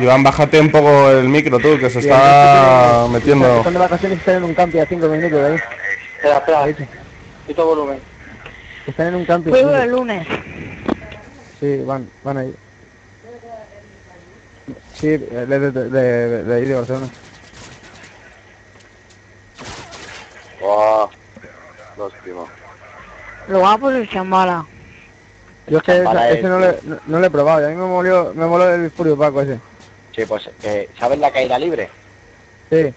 Iván, bájate un poco el micro tú, que se está metiendo. Están de vacaciones y están en un campi a 5 minutos de ahí. Espera, espera. Ahí sí. Quito volumen. Están en un campi. Juego el lunes. Sí, van, van ahí. Sí, de, de, de, de, de ahí de Barcelona. Ah, lástima. Lo guapo es el chambala. Yo es que ese no, le, no, no lo he probado, y a mí me molió, me moló el Furio Paco ese. Sí, pues, eh, ¿sabes la caída libre? Sí,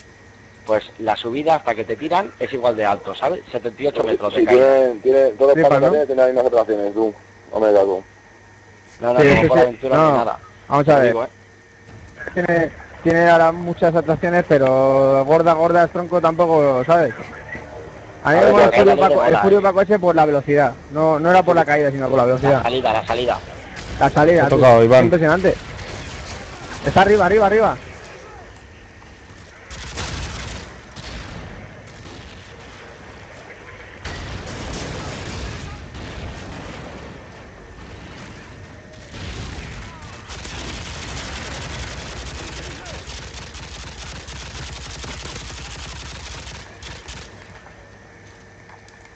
Pues la subida hasta que te tiran es igual de alto, ¿sabes? 78 metros de Si caída. tiene, tiene, todos los panes ¿no? también tienen las mismas atracciones, tú. No me cago. No, no, Sí, no, sí, por sí. aventura No. ni nada. vamos Te a ver. digo, ¿eh? Tiene, tiene ahora muchas atracciones, pero gorda, gorda, tronco tampoco, ¿sabes? A mí A me ver, mola el la Furio Paco, el Furio. Paco ese por la velocidad. No, no era por la caída, sino por la La velocidad. salida, la salida. La salida. Ha tú. tocado, Iván. Impresionante. Está arriba, arriba, arriba.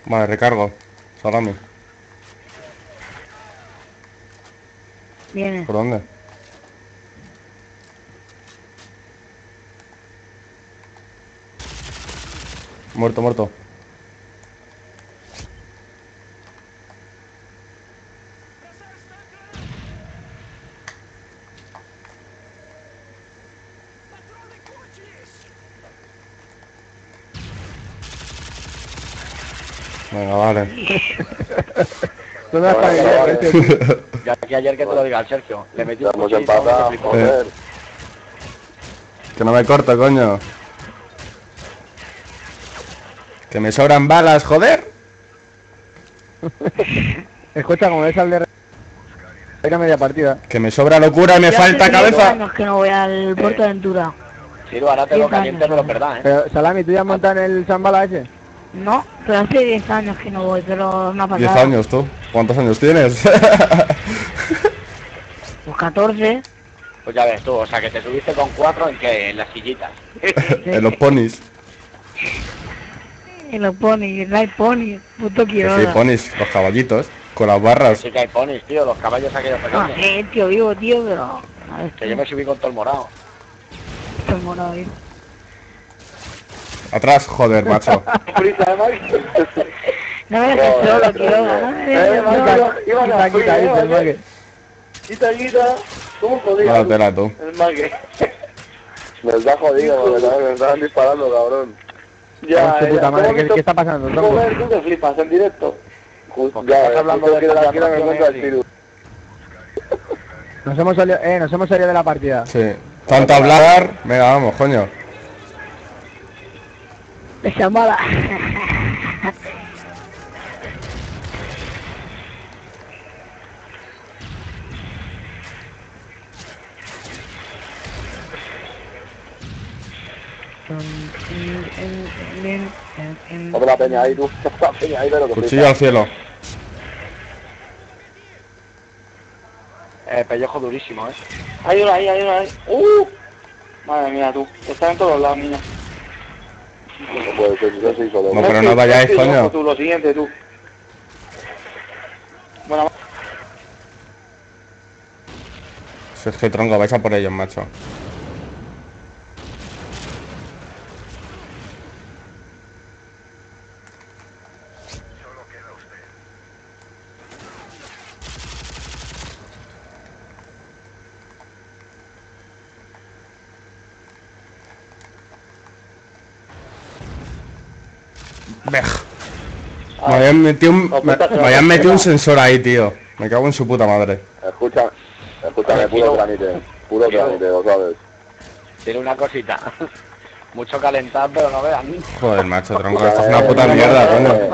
Vale, recargo. Salami. Viene. ¿Por dónde? Muerto, muerto. Venga, vale. No has este, tío. Ya que ayer que te lo diga el Sergio. Le metí un Estamos empatados, joder. Que no me corto, coño. Que me sobran balas, joder. Escucha, como ves al de... Era media partida. Que me sobra locura y me Yo falta cabeza. años que no voy al Puerto Aventura. Sí, ahora te lo caliente, años, pero es verdad, ¿eh? Pero, Salami, ¿tú ya has montado en el Zambala ese? No, pero hace 10 años que no voy, pero no ha pasado. 10 años tú. ¿Cuántos años tienes? Pues 14. Pues ya ves tú, o sea que te subiste con cuatro en que en las sillitas. en los ponis. Y los ponis, no hay ponis, puto Que quiero. sí, ponis, los caballitos. Con las barras. Sí que hay ponis, tío, los caballos aquellos No pequeños. sé, tío, vivo, tío, pero... A ver, Que yo me subí con todo el morado. estoy morado, tío. Atrás, joder, macho. No me dejes solo, Quiroga, no me Eh, dejes solo. Iba a quita, la quita, dice el ¿eh? Maque. Quita, quita. ¿Cómo jodía? Máratela tú. El mague. Me está jodido, me estaban disparando, cabrón. Ya, ya. puta madre, ¿Cómo ¿qué, qué está pasando, tú te flipas en directo. Justo, ya, estás hablando de la esquina me el atracciones Tiru. Nos hemos salido, eh, nos hemos salido de la partida. Sí. Tanto hablar. Venga, vamos, coño. Otra la peña ahí, tú. La peña ahí, pero que Cuchillo al cielo. Eh, pellejo durísimo, ¿eh? Hay una ahí, hay una ahí. ¡Uh! Madre mía, tú. Están en todos lados, niña. No puede ser, yo soy solo. No, pero no vayáis, coño. Tú, lo siguiente, tú. Bueno, Si es que tronco, vais a por ellos, macho. Me habían metido un, me, me habían metido un sensor ahí, tío. Me cago en su puta madre. Escucha, escúchame, puro trámite, puro trámite, lo sabes. Tiene una cosita. Mucho calentar, pero no vean. Joder, macho, tronco, esto es una puta mierda, coño. Eh,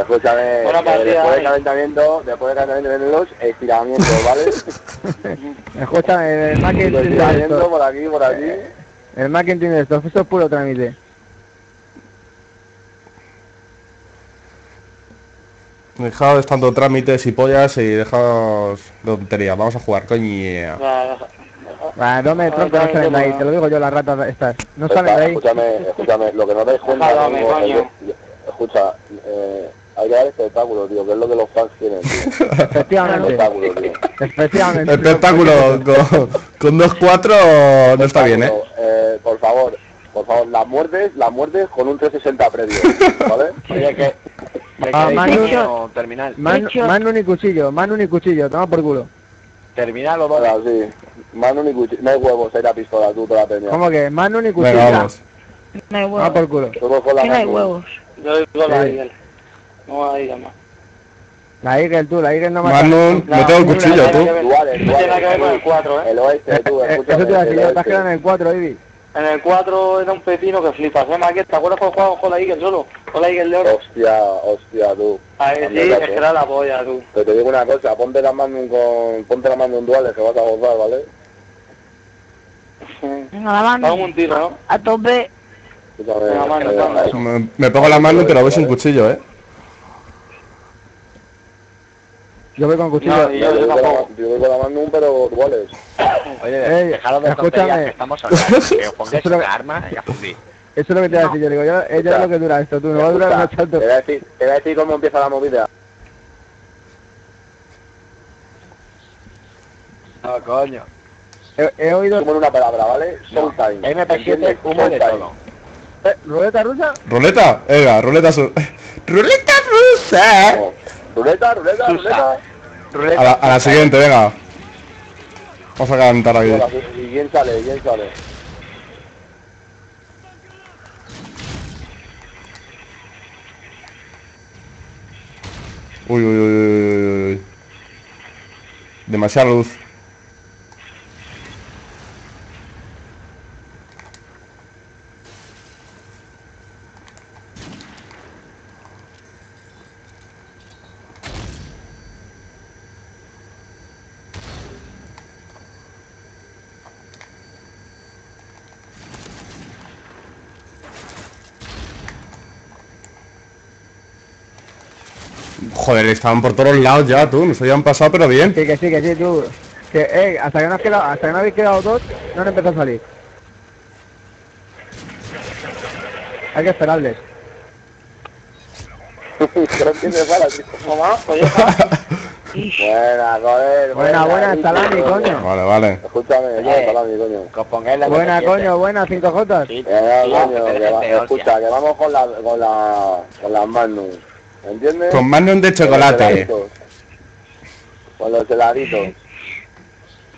Escúchame, Buena eh, después eh. del calentamiento, después del calentamiento vienen los estiramientos, ¿vale? Escucha, el estiramientos esto. por aquí, por aquí. El marketing de esto, esto es puro trámite. Dejaos tanto trámites y pollas y dejaos de tonterías. Vamos a jugar, Va, no me tronco, no salen de ahí, te lo digo yo, las ratas estas. No salen de ahí. Escúchame, escúchame, lo que no dais cuenta, Déjame, coño. que- escucha, eh, hay que dar espectáculo, tío, que es lo que los fans quieren, tío. Efectivamente, Espectáculo, tío. efectivamente. Espectáculo con, con 2-4 no está bien, ¿eh? Eh, por favor, por favor, las muertes, las muertes con un 360 previo, ¿vale? Oye, que... Ah, niño terminal. Manu, Hecho. Manu ni cuchillo, Manu ni cuchillo, toma por culo. Terminal o doble. sí. Mano ni cuchillo, no hay huevos, hay la pistola, tú te la peña. ¿Cómo que? Manu ni cuchillo. Venga, vamos. No hay Toma huevos. por culo. Con la no hay mano. huevos. Yo digo la. Eagle. No hay más. La Eagle, tú, la Eagle no mata. Manu, No, no tengo cuchillo, tú. Duales, No tiene nada que ver con duales. el 4, ¿eh? El oeste, tú, eh, escúchame. Eso te iba a decir, oeste. quedado en el 4, Ivy. En el 4 era un pepino que flipas, ¿eh, Maquet? ¿Te acuerdas cuando jugábamos con la Eagle solo? Con la Eagle de oro. Hostia, hostia, tú. A ver, sí, es que era la polla, tú. Pero te digo una cosa, ponte la mano con, ponte la mano en duales que vas a gozar, ¿vale? Venga, la mano. un tiro, ¿no? A tope. Escúchame, Venga, mano, eh, vamos. Me, me pego la mano, pero voy sin cuchillo, ¿eh? Yo voy con cuchillo. No, Yo yo, yo voy con la- tampoco. yo voy con la mano, pero duales. Oye, Ey, dejaros de escúchame. tonterías que estamos hablando. Que os pongáis Eso lo- una arma y a fundir. Eso es lo que te iba a decir yo. Digo, yo, ella es lo que dura esto, tú. No va a durar más tanto. Te voy a decir, te voy a decir cómo empieza la movida. No, coño. He, he oído... Como en una palabra, ¿vale? Showtime. MP7, ¿entiendes? humo de todo. Eh, ¿Ruleta rusa? ¿Ruleta? Venga, ruleta su... ¡Ruleta rusa! No. Ruleta, ruleta, ruleta. A la, a la siguiente, venga. Vamos a cantar aquí. ¿Y quién sale? ¿Quién sale? Uy, uy, uy, uy, uy, uy. Demasiada luz. Joder, estaban por todos lados ya, tú. Nos habían pasado, pero bien. Sí, que sí, que sí, tú. Que, eh, hasta que no, has quedado, hasta que no habéis quedado dos, no han empezado a salir. Hay que esperarles. Creo que para. Mamá. Buena, joder. Buena, buena, salami, coño. Vale, vale. Escúchame, Oye. salami, coño. Que os pongáis la Buena, MP7. coño, buena, 5J. Sí, Eh, sí, coño, que que te va- gente, escucha, que vamos con la, con la, con las magnum, ¿entiendes? Con Magnum de chocolate. Con los heladitos.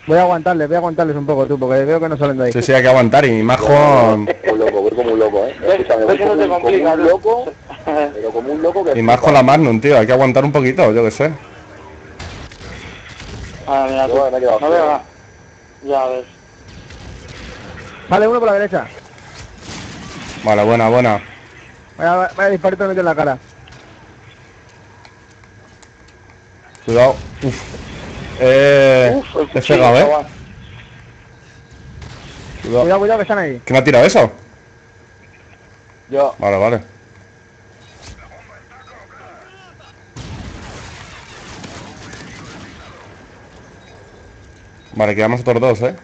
Voy a aguantarles, voy a aguantarles un poco, tú, porque veo que no salen de ahí. Sí, sí, hay que aguantar. Y más con... Muy loco, voy como un loco, ¿eh? Escúchame, voy ¿Ves que no como, un- como un loco, pero como un loco que... Y más con la Magnum, tío. Hay que aguantar un poquito, yo que sé. Ah, mira, tú. Me he quedado No veo nada. Ya ves. Sale uno por la derecha. Vale, buena, buena. Vaya, vaya disparito en la cara. Cuidado. Uf. Eh... Uf, el he pegado, ¿eh? chaval. Cuidado. Cuidado, cuidado, que están ahí. ¿Quién ha tirado eso? Yo, Vale, vale. Vale, quedamos otros dos, ¿eh?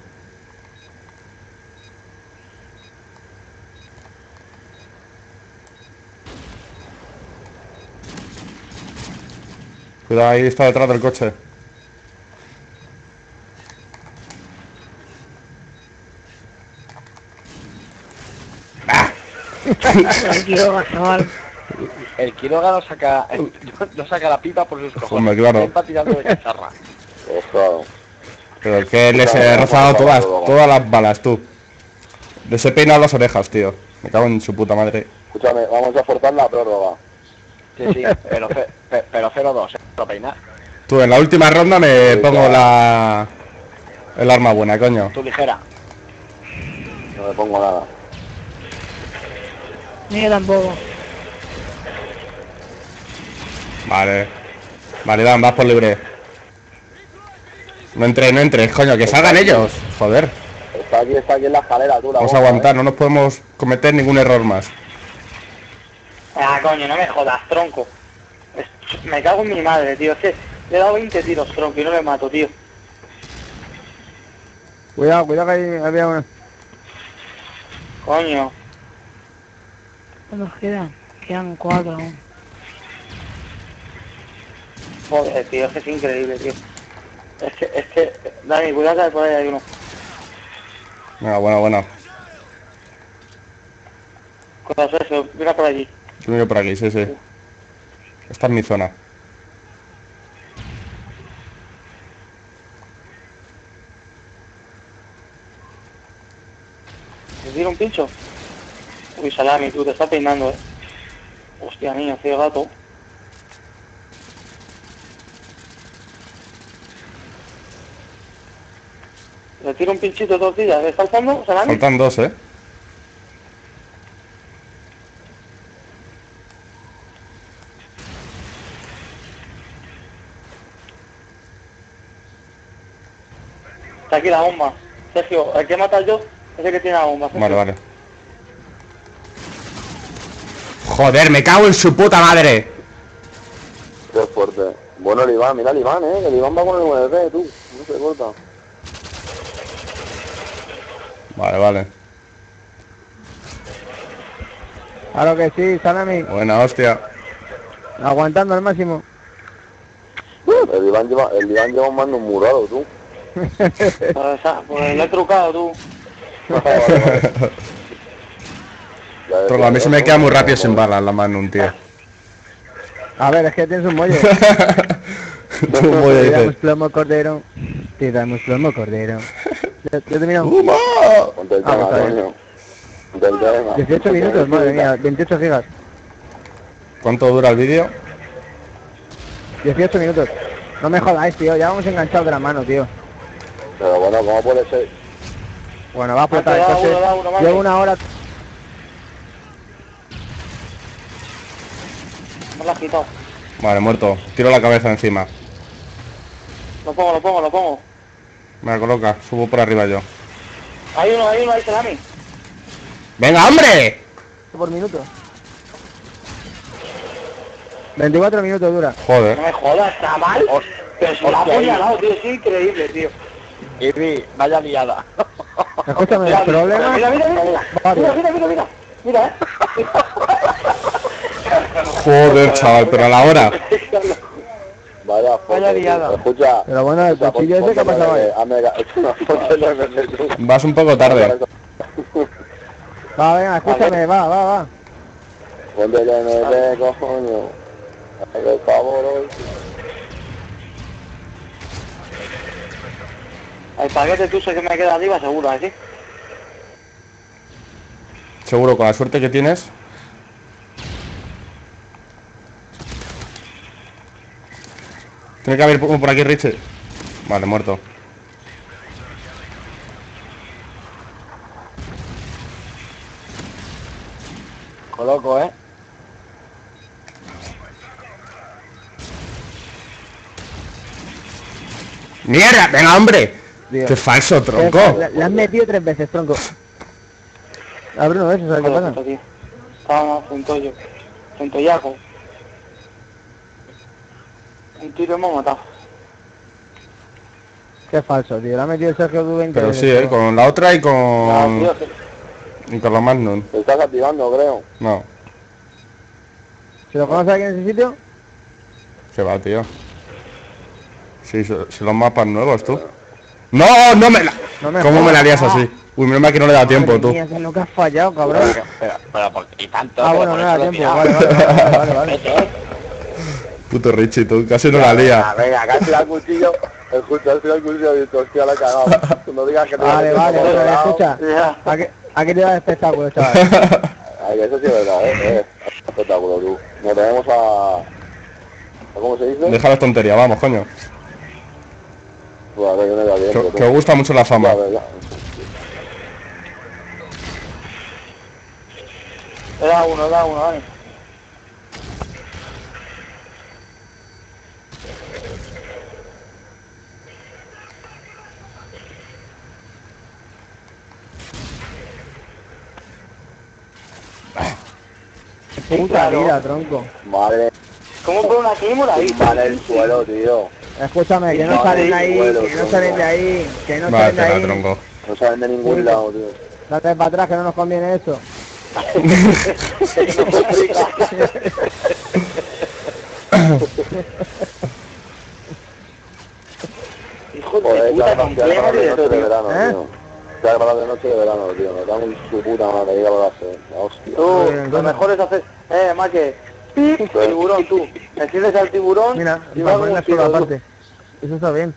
Cuidado, ahí está detrás del coche. El Quiroga, chaval. el Quiroga no saca, no saca la pipa por sus cojones. Hombre, claro. Va tirando de cacharra. Pero es que les he rozado todas, todas las balas, tú. Les he peinado las orejas, tío. Me cago en su puta madre. Escúchame, vamos a forzar la prórroga. Sí, sí, pero, ce- pe- pero 0-2, ¿eh? Lo peinar. Tú, en la última ronda me pongo la... El arma buena, coño. Tú ligera. No me pongo nada. Ni yo tampoco. Vale. Vale, Dan, vas por libre. No entres, no entres, coño, que salgan ellos. Joder. Está aquí, está aquí en la escalera, tú, la Vamos a aguantar, no nos podemos cometer ningún error más. Ah, coño, no me jodas, tronco. Me cago en mi madre, tío. Es que le he dado 20 tiros, tronco, y no le mato, tío. Cuidado, cuidado que ahí había una. Coño. ¿Cuántos quedan? Quedan cuatro aún. Joder, tío, es que es increíble, tío. Es que, es que... Dani, cuidado que por ahí hay uno. Venga, bueno, bueno. Cuidado, eso, mira por allí. Voy por aquí, sí, sí. Esta es mi zona. ¿Te tiro un pincho? Uy, salami, tú te estás peinando, eh. Hostia mía, tío gato. ¿Le tiro un pinchito de tortilla? ¿Está al fondo, salami? Faltan dos, ¿eh? Está aquí la bomba. Sergio, el que mata yo es el que tiene la bomba. Sergio. Vale, vale. Joder, me cago en su puta madre. Qué fuerte. Bueno, el Iván, mira el Iván, eh. El Iván va con el 9 tú. No se corta. Vale, vale. Claro que sí, Salami. Buena hostia. Aguantando al máximo. El Iván lleva, el Iván lleva un mando murado, tú. Pues, le he trucado tú. Tronco, a mí se me queda muy rápido sin ves. balas la mano un tío. A ver, es que tienes un muelle. Tú muy Te dices. damos plomo cordero. Te damos plomo cordero. Ya, ya he terminado. ¡Uma! Ponte el Ah, tema, está bien. coño. Ponte el tema. 18 minutos, madre mía, 28 gigas. ¿Cuánto dura el vídeo? 18 minutos. No me jodáis, tío, ya vamos enganchados de la mano, tío. Pero bueno, ¿cómo puede ser? Bueno, va a da entonces uno, una hora. Me lo has quitado. Vale, muerto. Tiro la cabeza encima. Lo pongo, lo pongo, lo pongo. Me la coloca. Subo por arriba yo. Hay uno, hay uno, hay salami. ¡Venga, hombre! por minuto. 24 minutos dura. No Joder. me jodas, chaval. Pero si hostia, apuñalado, tío, es increíble, tío. Ivy, vaya liada. Escúchame, el problema... Mira, mira, mira, mira. Mira, mira, mira, mira. Mira, eh. Joder, chaval, pero a la hora. Vaya, Vaya liada. Escucha. Pero bueno, el cuchillo ese, MG, tú. Vas un poco tarde. Va, venga, escúchame, va, va, va. Ponte el. Hazme el favor, hoy. El paquete tú sé que me queda arriba, seguro, ¿eh? ¿sí? Seguro, con la suerte que tienes. Tiene que haber uno por aquí, Richie. Vale, muerto. Coloco, ¿eh? ¡Mierda! ¡Venga, hombre! Tío. ¡Qué falso, tronco! Le, le has metido tres veces, tronco. Abre uno de esos, ¿sabes qué pasa? tío. Estábamos juntos yo. Junto yaco. Un tiro hemos matado. Qué falso, tío. Le ha metido el Sergio Du 20 Pero sí, ¿eh? tío. Con la otra y Ah, con... tío, que- Y con la Magnum. Te estás activando, creo. No, ¿Se lo conoce aquí en ese sitio? se va, tío. Sí, son los mapas nuevos, tú. ¡No! ¡No me la... No me ¿Cómo me la lías así? Uy, menos mal que no le da tiempo, Madre tú. mía, que es lo que has fallado, cabrón. Pero, pero, pero ¿por qué tanto? Ah, bueno, por no eso da tiempo. Vale, vale, vale, vale, vale. Puto Richie, tú. Casi no la lía. venga, casi el cuchillo. Escucha, has tirado el cuchillo y hostia, la he cagado. Tú no digas que te Vale, vale, el lado. escucha. Ya. Aquí, aquí te da el espectáculo, chaval. Ahí eso sí es verdad, ¿eh? eh espectáculo, tú. Nos tenemos a... a ¿Cómo se dice? Deja las tonterías, vamos, coño. Me pues, que, gusta mucho la fama. Ver, era uno, era uno, vale. Puta vida, tronco. Madre. ¿Cómo pone una aquí, moradita? Está en el suelo, tío. Escúchame, que no salen de ahí, que no salen de ahí, que no salen de ahí. tronco. No salen de ningún Sí. lado, tío. Date para atrás que no nos conviene eso. Hijo de puta, con de tío. verano, tío. Qué agradable noche de verano, tío. Me cago en su puta madre, que hace. La hostia. Tú, Muy lo mejor es hacer... Eh, Maque, tiburón, tú. Enciendes al tiburón Mira, y vas poner la sola tú. aparte. Eso está bien.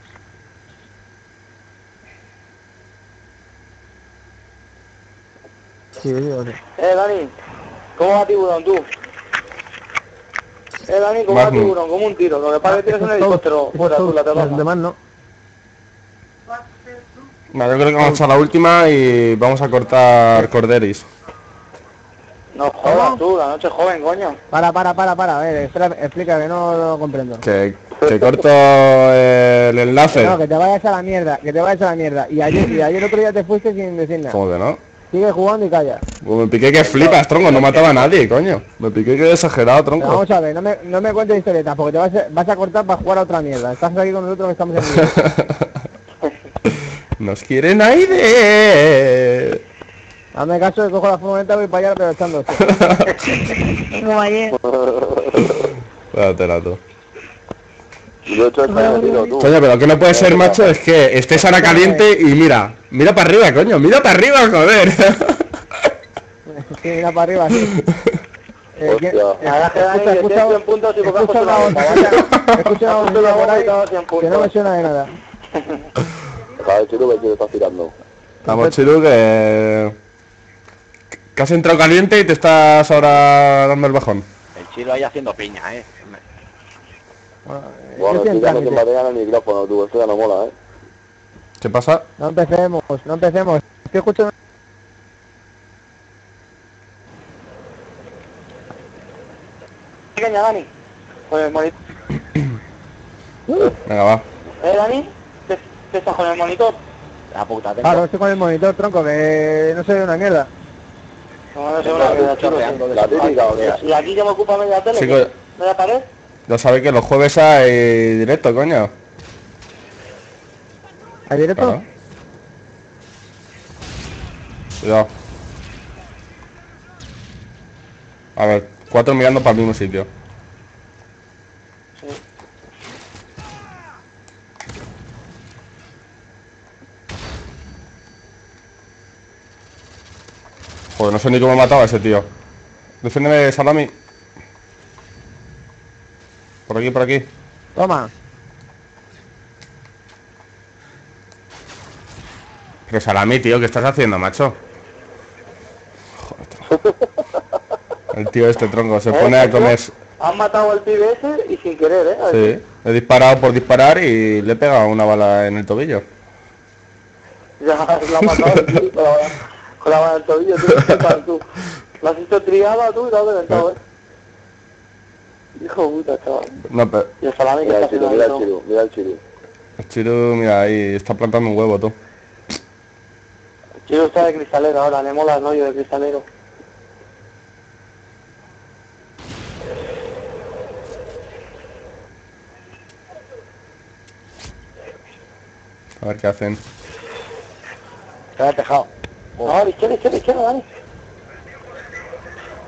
Sí, sí, sí. Eh, Dani, ¿cómo va tiburón, tú? Eh, Dani, ¿cómo va tiburón? Como un tiro. Lo que pasa es que tienes un helicóptero fuera, tú, la terraza. Los demás no. Vale, yo creo que vamos a echar la última y vamos a cortar corderis. No jodas tú, la noche joven, coño. Para, para, para, para. A ver, espera, explica que no lo comprendo. Que, que corto el enlace. No, que te vayas a la mierda, que te vayas a la mierda. Y ayer, y ayer otro día te fuiste sin decir nada. Joder, ¿no? Sigue jugando y calla. Pues me piqué que flipas, tronco, no mataba a nadie, coño. Me piqué que exagerado, tronco. vamos a ver, no me, no me cuentes historietas, porque te vas a, vas a cortar para jugar a otra mierda. Estás aquí con nosotros que estamos en. Nos quieren aire. Hazme caso que cojo la furgoneta y voy para allá esto. Como ayer. Espérate. Y yo tú. Coño, pero lo que no puede ser, macho, es que estés ahora caliente y mira. Mira para arriba, coño, mira para arriba, joder. Sí, mira para arriba, sí. Eh, ¿quién- Hostia. Ahora que Dani, escucha, escucha, tienes 100 puntos y coges escucha una escucha una por ahí 100 que no me suena de nada. Deja de chido que te estás tirando. Vamos, Chiru, que... Que has entrado caliente y te estás ahora dando el bajón. El chilo ahí haciendo piña, eh. Bueno, estoy dando batería en el micrófono, tú. Esto ya no mola, ¿eh? ¿Qué pasa? No empecemos, no empecemos. Estoy escuchando... Pequeña, Dani. Con el monitor. Venga, va. Eh, Dani, ¿qué, qué estás con el monitor? La puta, tengo. Claro, estoy con el monitor, tronco, que no se ve una mierda. No, no. ¿Y aquí que me ocupa media tele? Chico, ¿qué? ¿Media pared? ya sabéis que los jueves hay directo, coño. ¿Hay directo? Claro. Cuidado. A ver, cuatro mirando para el mismo sitio. Joder, no sé ni cómo he matado a ese tío. Defiéndeme, Salami. Por aquí, por aquí. Toma. Pero Salami, tío, ¿qué estás haciendo, macho? Joder. El tío este tronco se pone a comer... Han matado al pibe ese y sin querer, ¿eh? Sí, he disparado por disparar y le he pegado una bala en el tobillo. Ya la ha matado el tío mano del tobillo, tú. ¿qué tal, tú? Lo has hecho triada tú y lo has reventado, ¿eh? Hijo de puta, chaval. No, pero Y el salami Mira el chiru, mira el chiru, mira el chiru. el Chiru, mira, ahí está plantando un huevo, tú. Chiru está de cristalero ahora, le mola el rollo de cristalero. A ver qué hacen. Está despejado. Ahora, izquierda, izquierda, izquierda, Dani.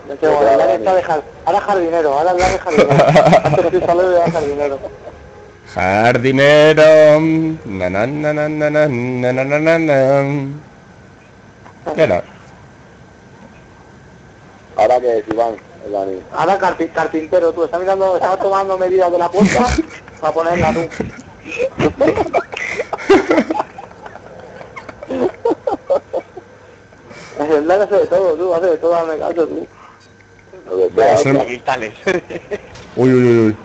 No te está de jar- ahora jardinero, ahora Dani es jardinero. Hace cristalero y ahora jardinero. Jardinero. Na, na, na, na, na, na, na, na, na, na, na. ¿Qué era? Ahora que es Iván, el Dani. Ahora carpi- carpintero, tú, está mirando, está tomando medidas de la puerta para ponerla tú. El Dani hace de todo, tú, hace de todo, hazme caso, tú. Cristales. Uy, uy, uy, uy.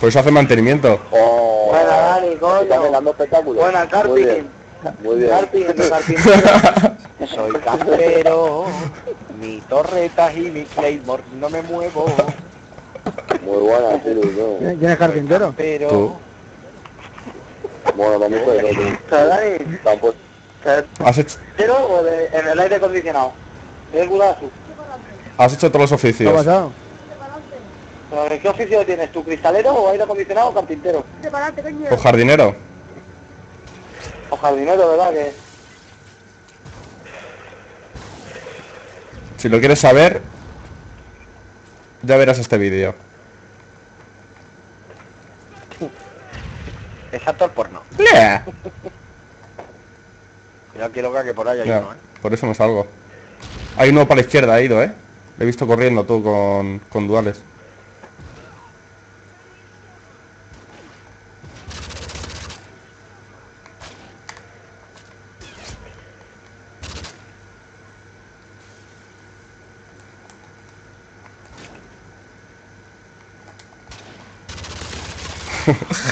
Por eso hace mantenimiento. Oh, Buena, Dani, coño. espectáculos. Buena, bien. Muy bien. Carpintero. Soy campero, mi torreta y mi claymore, no me muevo. Muy buena, no. ¿Quién es carpintero? Pero. Bueno, también puede ser. sí. Pero, Dani, pues- Has hecho, ¿pero o de, en el aire acondicionado? ¿Es Gulasu? has hecho todos los ¿Qué ha oficios. pasado? ¿Pero ¿Qué oficio tienes tú? ¿Cristalero o aire acondicionado o carpintero? O jardinero. O jardinero, ¿verdad? Que Si lo quieres saber, ya verás este vídeo. es actor porno. Yeah. Cuidado que loca que por ahí hay Ya, uno, ¿eh? por eso me salgo. Hay uno para la izquierda, ha ido, ¿eh? Le he visto corriendo tú con, con duales.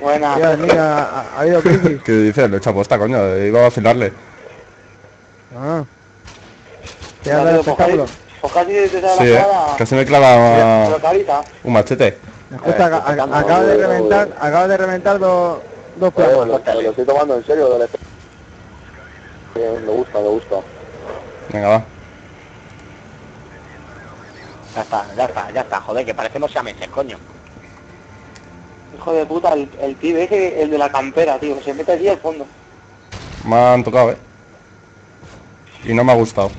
buena. Dios mío, ha, ha- ha habido crisis. ¿Qué dices? Lo he hecho aposta, coño. Iba a vacilarle. Ah. ¿Qué Ya, habrá tío, el pues casi- espectáculo? Pues casi te da Sí, la ¿eh? Casi me clava un machete. Escucha, Eh, acaba de reventar, acaba de reventar dos, dos Pero planos. lo, lo estoy tomando en serio. Bien, me gusta, me gusta. Venga, va. Ya está, ya está, ya está, joder, que parecemos siameses, coño. Hijo de puta, el, el pibe ese, el de la campera, tío, que se mete allí al fondo. Me han tocado, ¿eh? Y no me ha gustado.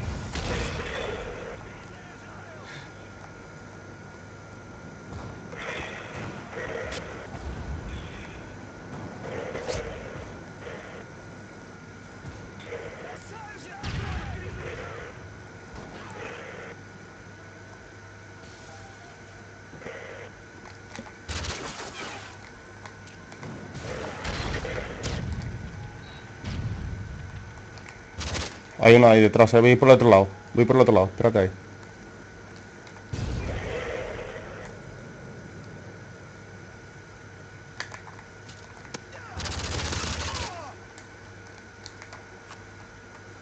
Hay uno ahí detrás, ¿eh? Voy por el otro lado. Voy por el otro lado. Espérate ahí.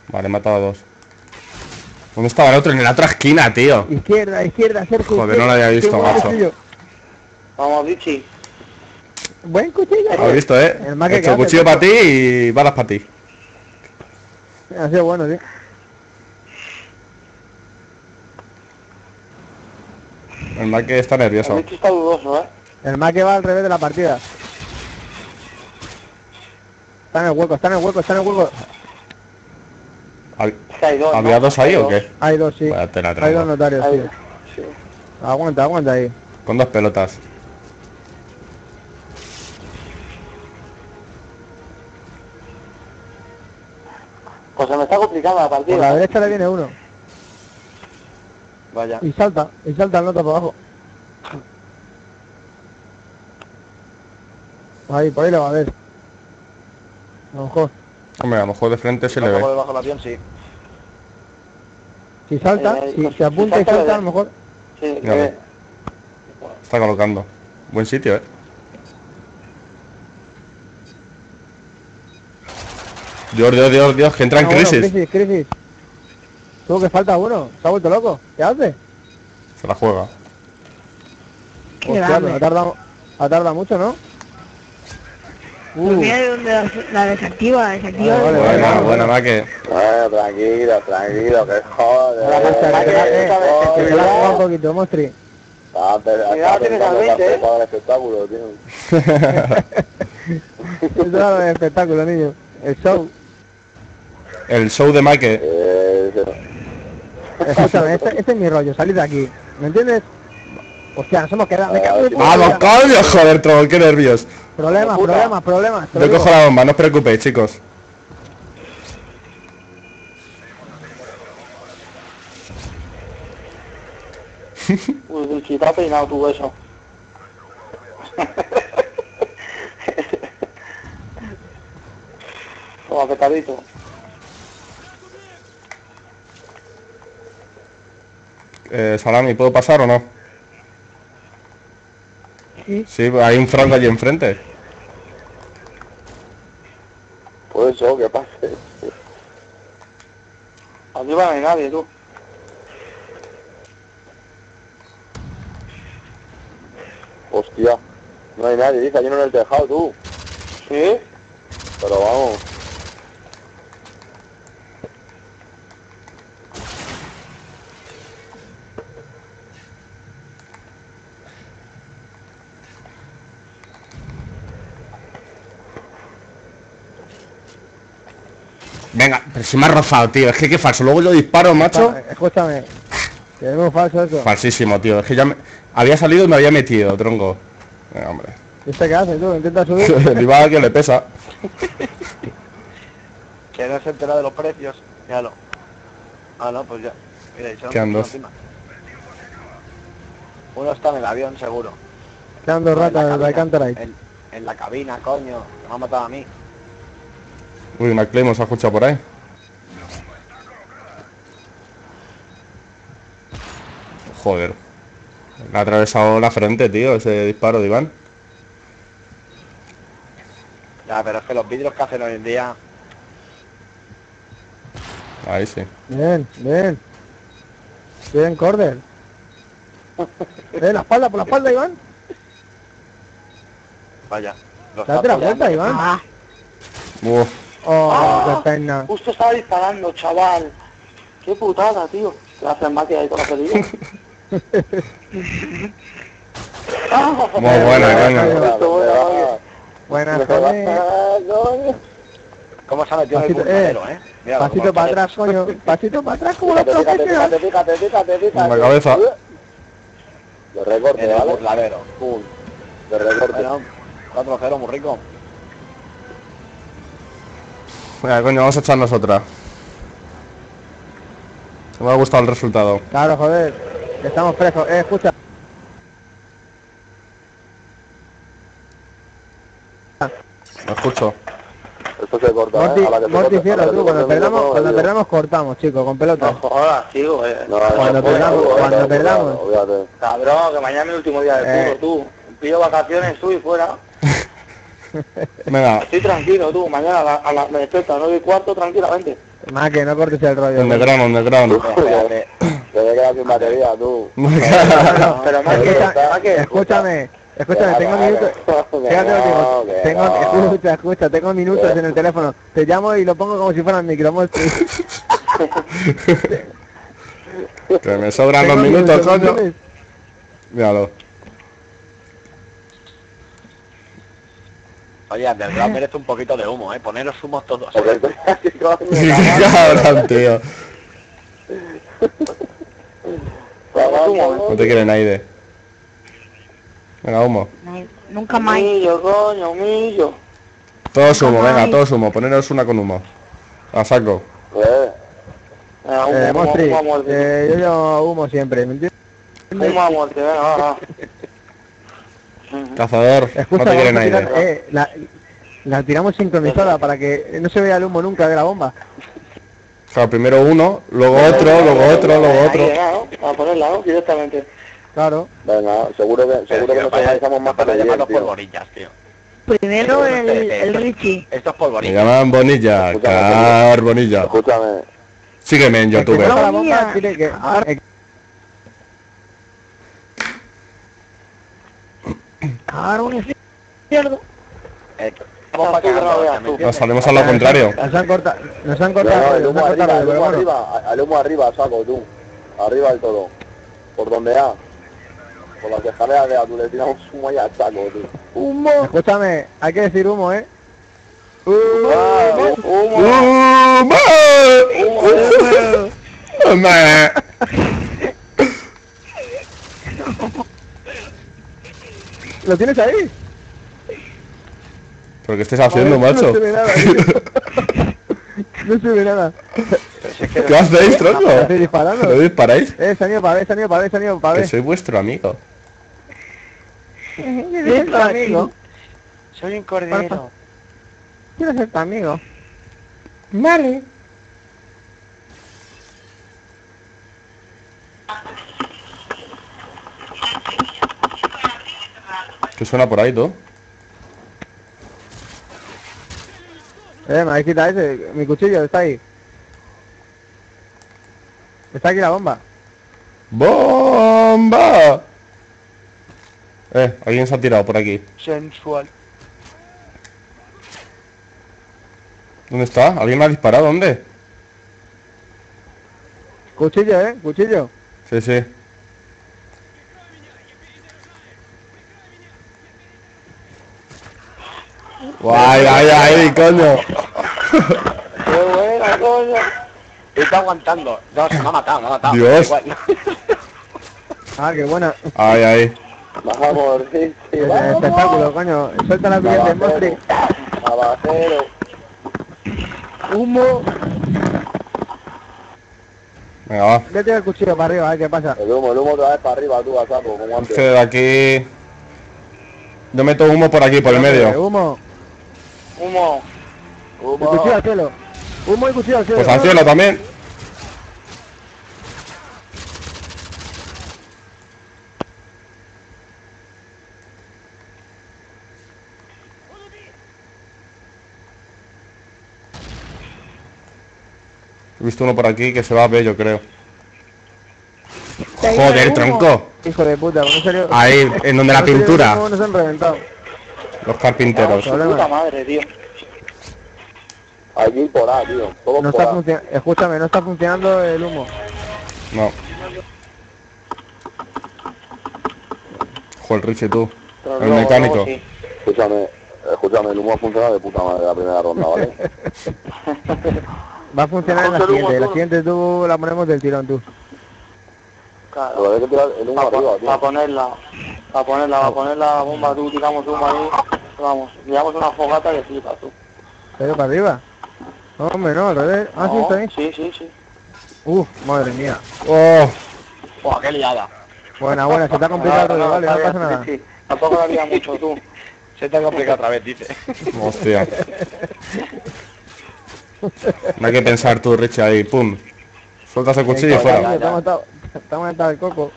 Vale, he matado a dos. ¿Dónde estaba el otro? En la otra esquina, tío. Izquierda, izquierda, cerca. Joder, no lo había visto, macho. Vamos, Vichy. Buen cuchillo. ¿Has visto, eh? El He hecho cuchillo para ti y balas para ti. Ha sido bueno, sí. El mal que está El nervioso. Vichy está dudoso, ¿eh? El más que va al revés de la partida. Está en el hueco, está en el hueco, está en el hueco. Hab- hay dos, ¿Había ¿no? dos ahí Hay o dos. qué? Hay dos, sí. Hay dos notarios, Hay- sí. sí. Aguanta, aguanta ahí. Con dos pelotas. Pues se me está complicando la Por la partida. ¿eh? derecha le viene uno. Vaya. Y salta, y salta el nota para abajo. Ahí, por ahí lo va a ver. A lo mejor. Hombre, a lo mejor de frente se le ve. por debajo del avión, sí. Si salta, Eh, si pues, se apunta si y salta, salta, le a lo mejor. Sí, ve. Está colocando. Buen sitio, eh. Dios, Dios, Dios, Dios, que entra en Ah, bueno, crisis. crisis, crisis. Tú que falta uno. Se ha vuelto loco. ¿Qué hace? Se la juega. Qué Hostia, grande. pero ha tardado, ha tardado mucho, ¿no? Pues Uh, mira de dónde la, la desactiva, la desactiva. Vale, vale, Buena, vale. buena, Maque. Bueno, tranquilo, tranquilo, que joder. Que, que la un poquito, Monstri. Está pe- Cuidado, tienes al pensando 20, que ¿eh? para el espectáculo, tío. Eso era el espectáculo, niño. El show. El show de Maque. Eh, Escúchame, este, este es mi rollo, salir de aquí. ¿Me entiendes? Hostia, nos hemos quedado. Me cago en ¡Vamos, vida. coño! Joder, tronco, qué nervios. Problemas, Puta. problemas, problemas. te lo Yo digo. cojo la bomba, no os preocupéis, chicos. Uy, Vichy, te ha peinado tu eso. Toma, petadito. Eh, Salami, ¿puedo pasar o no? Sí. Sí, hay un franco allí enfrente. Por eso, que pase. Arriba no hay nadie, tú. Hostia. No hay nadie, dice, allí no en el tejado, tú. ¿Sí? Pero vamos. Venga, pero si me ha rozado, tío. Es que qué falso. Luego yo disparo, macho. Escúchame. Que es muy falso eso. Falsísimo, tío. Es que ya me... había salido y me había metido, tronco. Venga, hombre. ¿Y este qué hace tú? Intenta subir. El Iván que le pesa. Que no se entera de los precios. Míralo. Ah, no, pues ya. Mira, Quedan uno dos. encima. Uno está en el avión, seguro. Quedan dos en ratas cabina. Canterite. En, en la cabina, coño. Me ha matado a mí. Uy, una Claymore se ha escuchado por ahí. Joder. Le ha atravesado la frente, tío, ese disparo de Iván. Ya, pero es que los vidrios que hacen hoy en día... Ahí sí. Bien, bien. Bien, Corder. Eh, la espalda, por la espalda, Iván. Vaya. Date la vuelta. Iván. Ah, Uf. Oh, Ah. qué pena. Justo estaba disparando, chaval. Qué putada, tío. Gracias, Mati, ahí con la ah, Muy buena, Mati. Buenas, va- ¿Cómo se ha metido en el Pasito, pulmonero, eh? Míralo, Pasito para atrás, coño. Pasito para atrás, como los Fíjate, fíjate, fíjate, fíjate, fíjate, la cabeza. De recorte, En el ¿vale? burladero. Pum. De recorte. Bueno, 4-0, muy rico. Venga, coño, vamos a echarnos otra. Me ha gustado el resultado. Claro, joder. que Estamos frescos. Eh, escucha. Lo escucho. Esto se corta, Morty, ¿eh? A la que se Morty tú, se cuando perdamos, cuando cortamos, chicos, con pelota. No jodas, sigo, eh. No, Cuando perdamos, cuando perdamos. Cabrón, que mañana es mi último día de Eh. tú. Pido vacaciones, tú y fuera. Venga, Estoy tranquilo, tú. Mañana a la, a la, me despierto a las 9 y cuarto tranquilamente. Más que no cortes el rollo. underground, underground. Te voy a quedar sin batería, tú. No, no, Pero más que, más que, escúchame, escúchame, tengo minutos. Fíjate lo que digo, tengo, escucha, escucha, tengo minutos en el teléfono. Te llamo y lo pongo como si fueran micromonstruos. Que me sobran los minutos, coño. Míralo. Oye, Underground merece un poquito de humo, eh. Poneros humos todos. Cabrón, tío. No te quiere nadie. Venga, humo. nunca más. Humillo, coño, humillo. Todos humo, venga, todos humo. Poneros una con humo. A saco. Eh, Venga, humo, Eh, humo, humo a muerte. eh, yo llevo humo siempre, ¿me entiendes? Humo a muerte, venga, va, va. Cazador, no te quiere vamos a nadie. tirar, eh, la, la tiramos sincronizada para que no se vea el humo nunca de la bomba. Claro, primero uno, luego otro, luego otro, luego Ahí, otro. A ponerla, ¿no? Directamente. Claro. venga, seguro que, seguro que nos organizamos más para llamar los polvorillas, tío. Primero el, este, el. Richie. Estos Me polvorillas. llaman Bonilla, Escúchame, Carbonilla. Escúchame, Sígueme en El que YouTube. coja la Bonilla. bomba, dile que... eh, Ahora un izquierdo. Eh, vamos para Tú, acá, no ¿me veas tú. entiendes? Nos salimos a lo contrario. Nos han cortado, nos han cortado, nos humo arriba, humo al humo arriba, saco tú. Arriba del todo. Por donde A. Por las escaleras de A, tú le tiramos humo ahí al saco, tú. Humo. Escúchame, hay que decir humo, ¿eh? Ah, humo. ¡Humo! ¡Humo! ¿Lo tienes ahí? ¿Pero qué estés haciendo, macho? No se ve nada. No se ve nada. ¿Qué hacéis, tronco? Estoy disparando. ¿No disparáis? Eh, se han ido para ver, se han ido para ver, se han ido para Que ver. soy vuestro amigo. Quiero ser tu amigo. Soy un cordero. Quiero ser tu amigo. Vale. Que suena por ahí, tú. Eh, me habéis quitado ese. Mi cuchillo está ahí. Está aquí la bomba. ¡Bomba! Eh, alguien se ha tirado por aquí. Sensual. ¿Dónde está? ¿Alguien me ha disparado? ¿Dónde? Cuchillo, eh. Cuchillo. Sí, sí. Guay, ay, ay, coño. ¡Qué buena, coño! Está aguantando. No, se me ha matado, me ha matado. Dios. Ah, qué buena. Ay, ay. Vamos, sí, sí, Ese vamos. espectáculo, coño. Suelta la piel de Mostri. Abajero. Humo. Venga, va. Yo tengo el cuchillo para arriba, a ver qué pasa. El humo, el humo otra vez para arriba, tú, a sapo, como Es antes. que de aquí... Yo meto humo por aquí, por el medio. Humo. Humo. Y cuchillo al cielo. Humo y cuchillo al cielo. Pues al cielo también. He visto uno por aquí que se va a ver, yo creo. Joder, tronco. Hijo de puta, ¿cómo salió? Ahí, en donde la ¿cómo salió pintura. ¿Cómo nos han reventado? Los carpinteros. Su puta madre, tío. Aquí por ahí, tío. No por está funcionando. Escúchame, no está funcionando el humo. No. Joder, Richie, tú. Pero El luego- mecánico. luego sí. Escúchame, escúchame, el humo ha funcionado de puta madre la primera ronda, ¿vale? Va a funcionar en la siguiente. La siguiente tú la ponemos del tirón, tú. Claro. Pero hay que tirar el humo Para arriba, tío. ponerla, para ponerla, para poner la bomba, tú tiramos humo ahí, vamos, tiramos una fogata que flipas tú. Pero para arriba. No, hombre, no, al revés. Ah, sí, No, está ahí. sí, sí, sí. Uf, madre mía. Oh, Buah, qué liada. Buena, buena, se te ha complicado el rollo, vale, no pasa nada. sí, sí. Tampoco lo haría mucho tú. Se te ha complicado otra vez, dice. hostia. No hay que pensar tú, Richie, ahí, pum. Sueltas el cuchillo y fuera. tío, Te ha ha matado el coco.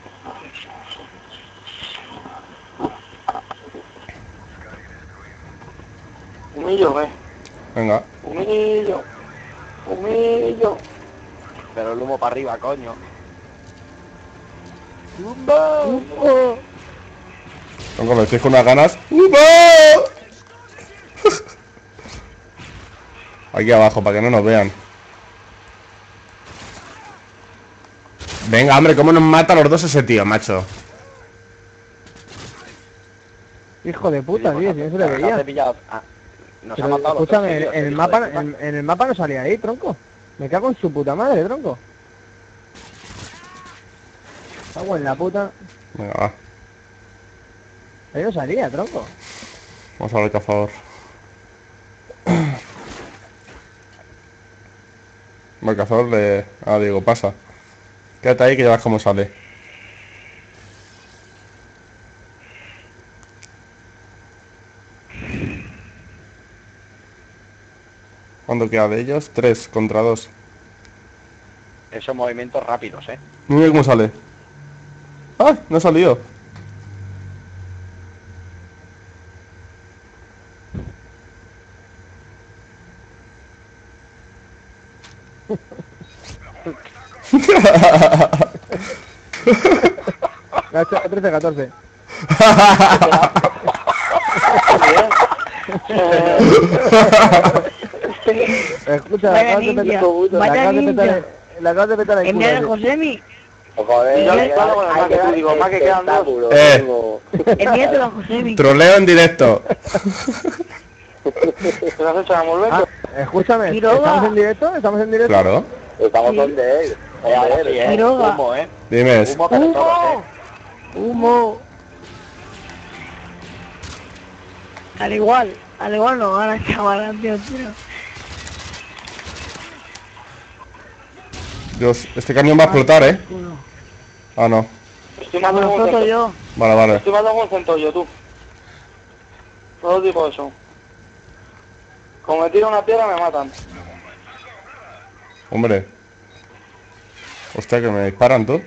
Humillo, eh. Venga. Humillo. Humillo. Pero el humo para arriba, coño. Tronco, me estoy con unas ganas. ¡Humo! Aquí abajo, para que no nos vean. Venga, hombre, ¿cómo nos mata a los dos ese tío, macho? Hijo de puta, tío, si no se le Nos veía. ah, Nos ha matado escúchame, en, el mapa, en, en el mapa no salía ahí, tronco. Me cago en su puta madre, tronco. Cago en la puta. Venga, va. Ahí no salía, tronco. Vamos a ver el cazador. El cazador le... Ah, digo, pasa. Quédate ahí que ya ves cómo sale. ¿Cuánto queda de ellos? Tres contra dos. Esos movimientos rápidos, eh. Mira cómo sale. ¡Ah! No ha salido. La 13, 14. Escucha, la acabas de petar. La vaya acabas de petar. La acabas de petar el culo. Enviar a tío. Josemi. Joder, Yo le hay que paro dar- con el hay más que que tú, dar digo, más que quedan dos. espectáculo, Eh. a Josemi. Troleo en directo. Ah, escúchame. ¿estamos en directo? ¿Estamos en directo? Claro. Estamos donde él. Ahora. Quiroga. Humo, eh. Dime. Humo, pero todos, eh. Humo. Al igual, al igual no gana chaval, tío, tío. Dios, este cañón va a explotar, ¿eh? Uno. Ah, no. Estoy con un centollo. yo. Vale, vale. Estoy matando con un centollo, tú. Todo tipo de eso. Como me tiro una piedra me matan. Hombre. Hostia, que me disparan tú.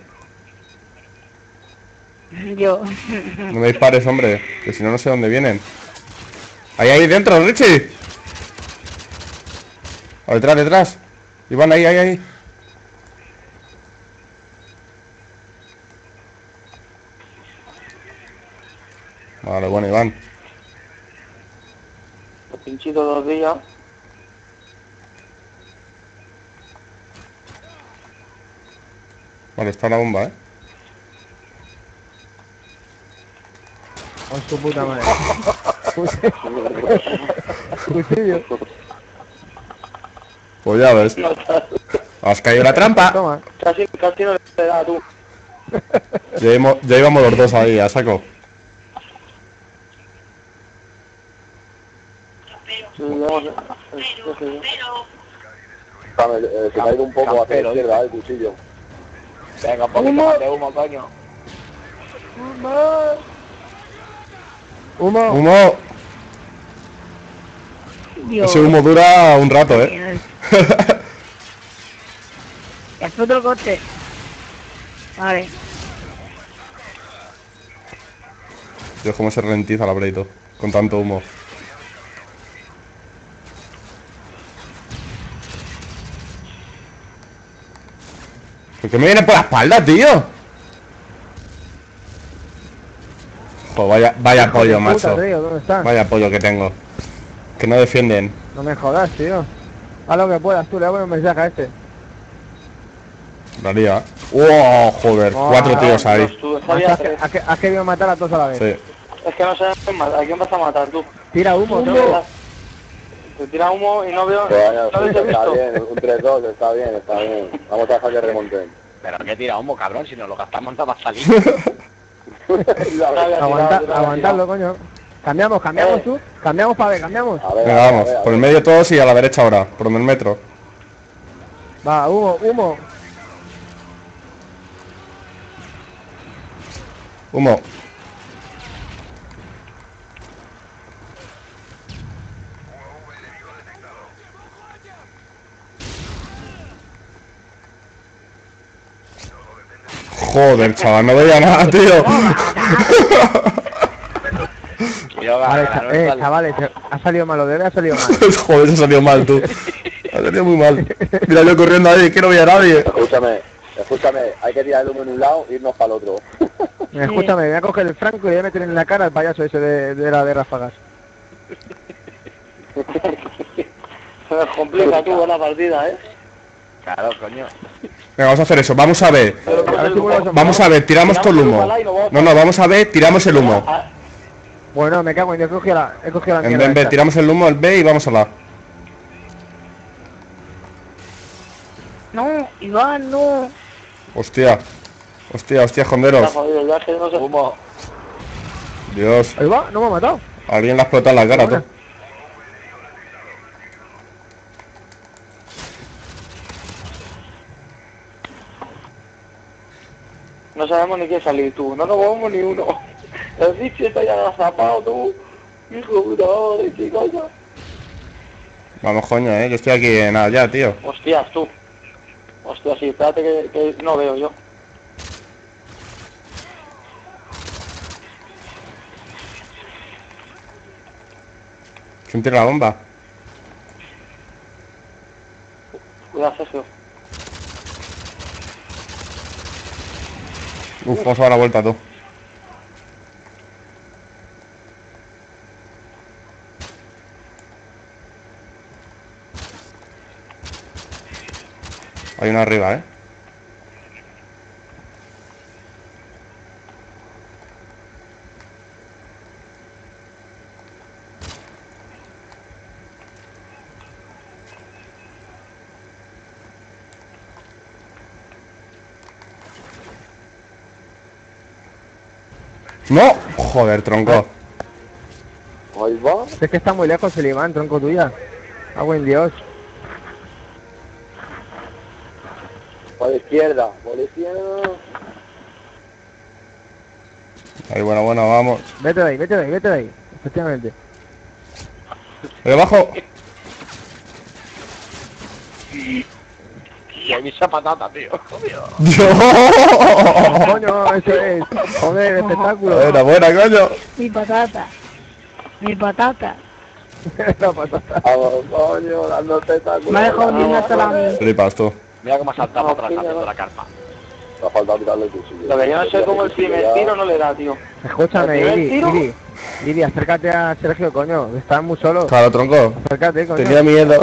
Yo. No me dispares, hombre, que si no, no sé dónde vienen. Ahí, ahí dentro, Richie. Oh, detrás, detrás. Iván, ahí, ahí, ahí. Vale, bueno, Iván. Los pinchitos dos días. Vale, está la bomba, ¿eh? Con su puta madre. Cuchillo. Pues ya ves. Has caído la trampa. Toma. casi, casi no le da tú. Ya íbamos, ya íbamos los dos ahí, a saco. Eh, sé yo. Dame, eh, se ha ido un poco hacia la izquierda el cuchillo. Venga, un poquito más de humo, coño. Humo. Humo. Dios. Ese humo dura un rato, ¿eh? Es otro coche. Vale. Dios, cómo se ralentiza la pleito con tanto humo. Qué me viene por la espalda, tío? Jo, vaya, vaya pollo, Puta, macho. tío, ¿dónde están? Vaya pollo que tengo. Que no defienden. No me jodas, tío. Haz lo que puedas, tú le hago un mensaje a este. La lía. ¡Oh, joder! Oh, Cuatro tíos ahí. Pues Has, querido matar a todos a la vez. Sí. Es que no sé a quién vas a matar tú. Tira humo, tronco. Te tira humo y no veo. Vaya, No está visto. bien, un 3-2, está bien, está bien. Vamos a dejar que remonten. Pero que tira humo, cabrón, si nos lo gastamos nada más salir. Aguanta, aguantadlo, coño. Cambiamos, cambiamos Eh. tú. Cambiamos para ver, cambiamos. A ver, Venga, a ver, vamos. a ver, a Por el medio todos y a la derecha ahora. Por donde el metro. Va, humo, humo. Humo. Joder, chaval, no veía nada, tío. Yo, Vale, eh, chavales, ha salido malo, debe ha salido mal. Joder, se ha salido mal, tú. Ha salido muy mal. Mira yo corriendo ahí, que no veía a nadie. Escúchame, escúchame, hay que tirar el humo en un lado e irnos para el otro. Escúchame, voy a coger el franco y voy a meter en la cara al payaso ese de, de la de ráfagas. Se me complica tú la partida, ¿eh? Claro, coño. Venga, vamos a hacer eso. Vamos a ver. Vamos a ver, tiramos con el humo. No, no, vamos a ver, tiramos el humo. Ah, Bueno, me cago en he cogido la, he cogido la En en vez, esta. tiramos el humo, el B y vamos a la. No, Iván, no. Hostia. Hostia, hostia. Humo. Dios, Ahí va, no me ha matado. alguien le ha explotado en la cara, tú. No sabemos ni qué salir tú. No nos vamos ni uno. El bicho está ya agazapado tú. Hijo de puta madre, qué cosa. Vamos, coño, eh. Yo estoy aquí en nada ya, tío. Hostias, tú. Hostia, sí, espérate que, que no veo yo. ¿Quién tira la bomba? Cuidado, Sergio. Uf, vamos a dar la vuelta, tú. Hay una arriba, ¿eh? ¡No! Joder, tronco. Ahí va. Es que está muy lejos el Iván, tronco tuya. Hago en Dios. Por la izquierda, por la izquierda. Ahí, bueno, bueno, vamos. Vete de ahí, vete de ahí, vete de ahí. Efectivamente. Ahí abajo. Esa patata, tío. ¡Dios! Coño, eso es. Joder, espectáculo. Buena, buena, coño. Mi patata. Mi patata. La patata. Vamos, coño, dando espectáculo. Me ha dejado un Vamos, hasta la coño. mí. Flipas tú. Mira cómo ha saltado atrás haciendo ¿no? la carpa. Me ha faltado tirarle el cuchillo. Lo que yo no sé cómo el primer tiro no le da, tío. Escúchame, ¿El primer Iri? Iri. Iri, acércate a Sergio, coño. Estás muy solo. Claro, tronco. Acércate, coño. Tenía miedo.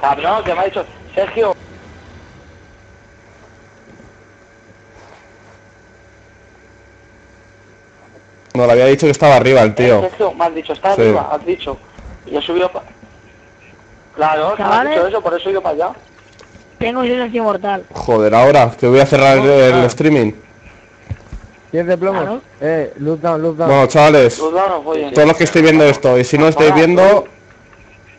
Cabrón, que me ha dicho, Sergio, No, le había dicho que estaba arriba el tío. Sergio, me has dicho, está Sí. arriba, has dicho. Y yo he subido pa... Claro, que me has dicho eso, por eso he ido para allá. Tengo silencio mortal. Joder, ahora, que voy a cerrar el, el streaming. ¿Tienes de plomo? Claro. Eh, look down, look down. Bueno, chavales, oye. todos los que estéis viendo esto, y si no estáis viendo,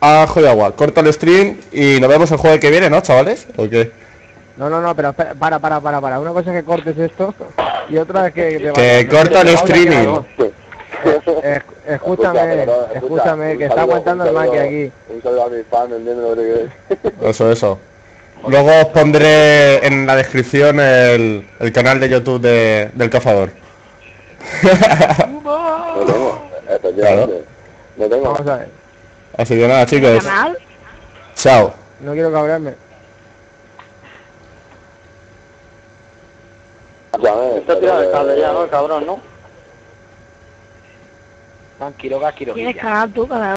a de agua, corta el stream y nos vemos el jueves que viene, ¿no, chavales? ¿O qué? No, no, no, pero espera, para, para, para, para. Una cosa es que cortes esto y otra es que... te Que corta el streaming. quedar, Es- escúchame, escúchame, que está aguantando el Maki aquí. Un saludo a mis fans, ¿entiendes lo que es? Eso, eso. Luego os pondré en la descripción el, el canal de YouTube de- del cazador. Lo tengo, efectivamente. Lo tengo. Vamos a ver, Así que nada, chicos. ¿Canal? Chao. no quiero cabrearme. Escúchame, Está tirado el cable ya, ¿no? El cabrón, ¿no? Quiroga, Quirojilla. ¿Tienes canal tú, canal?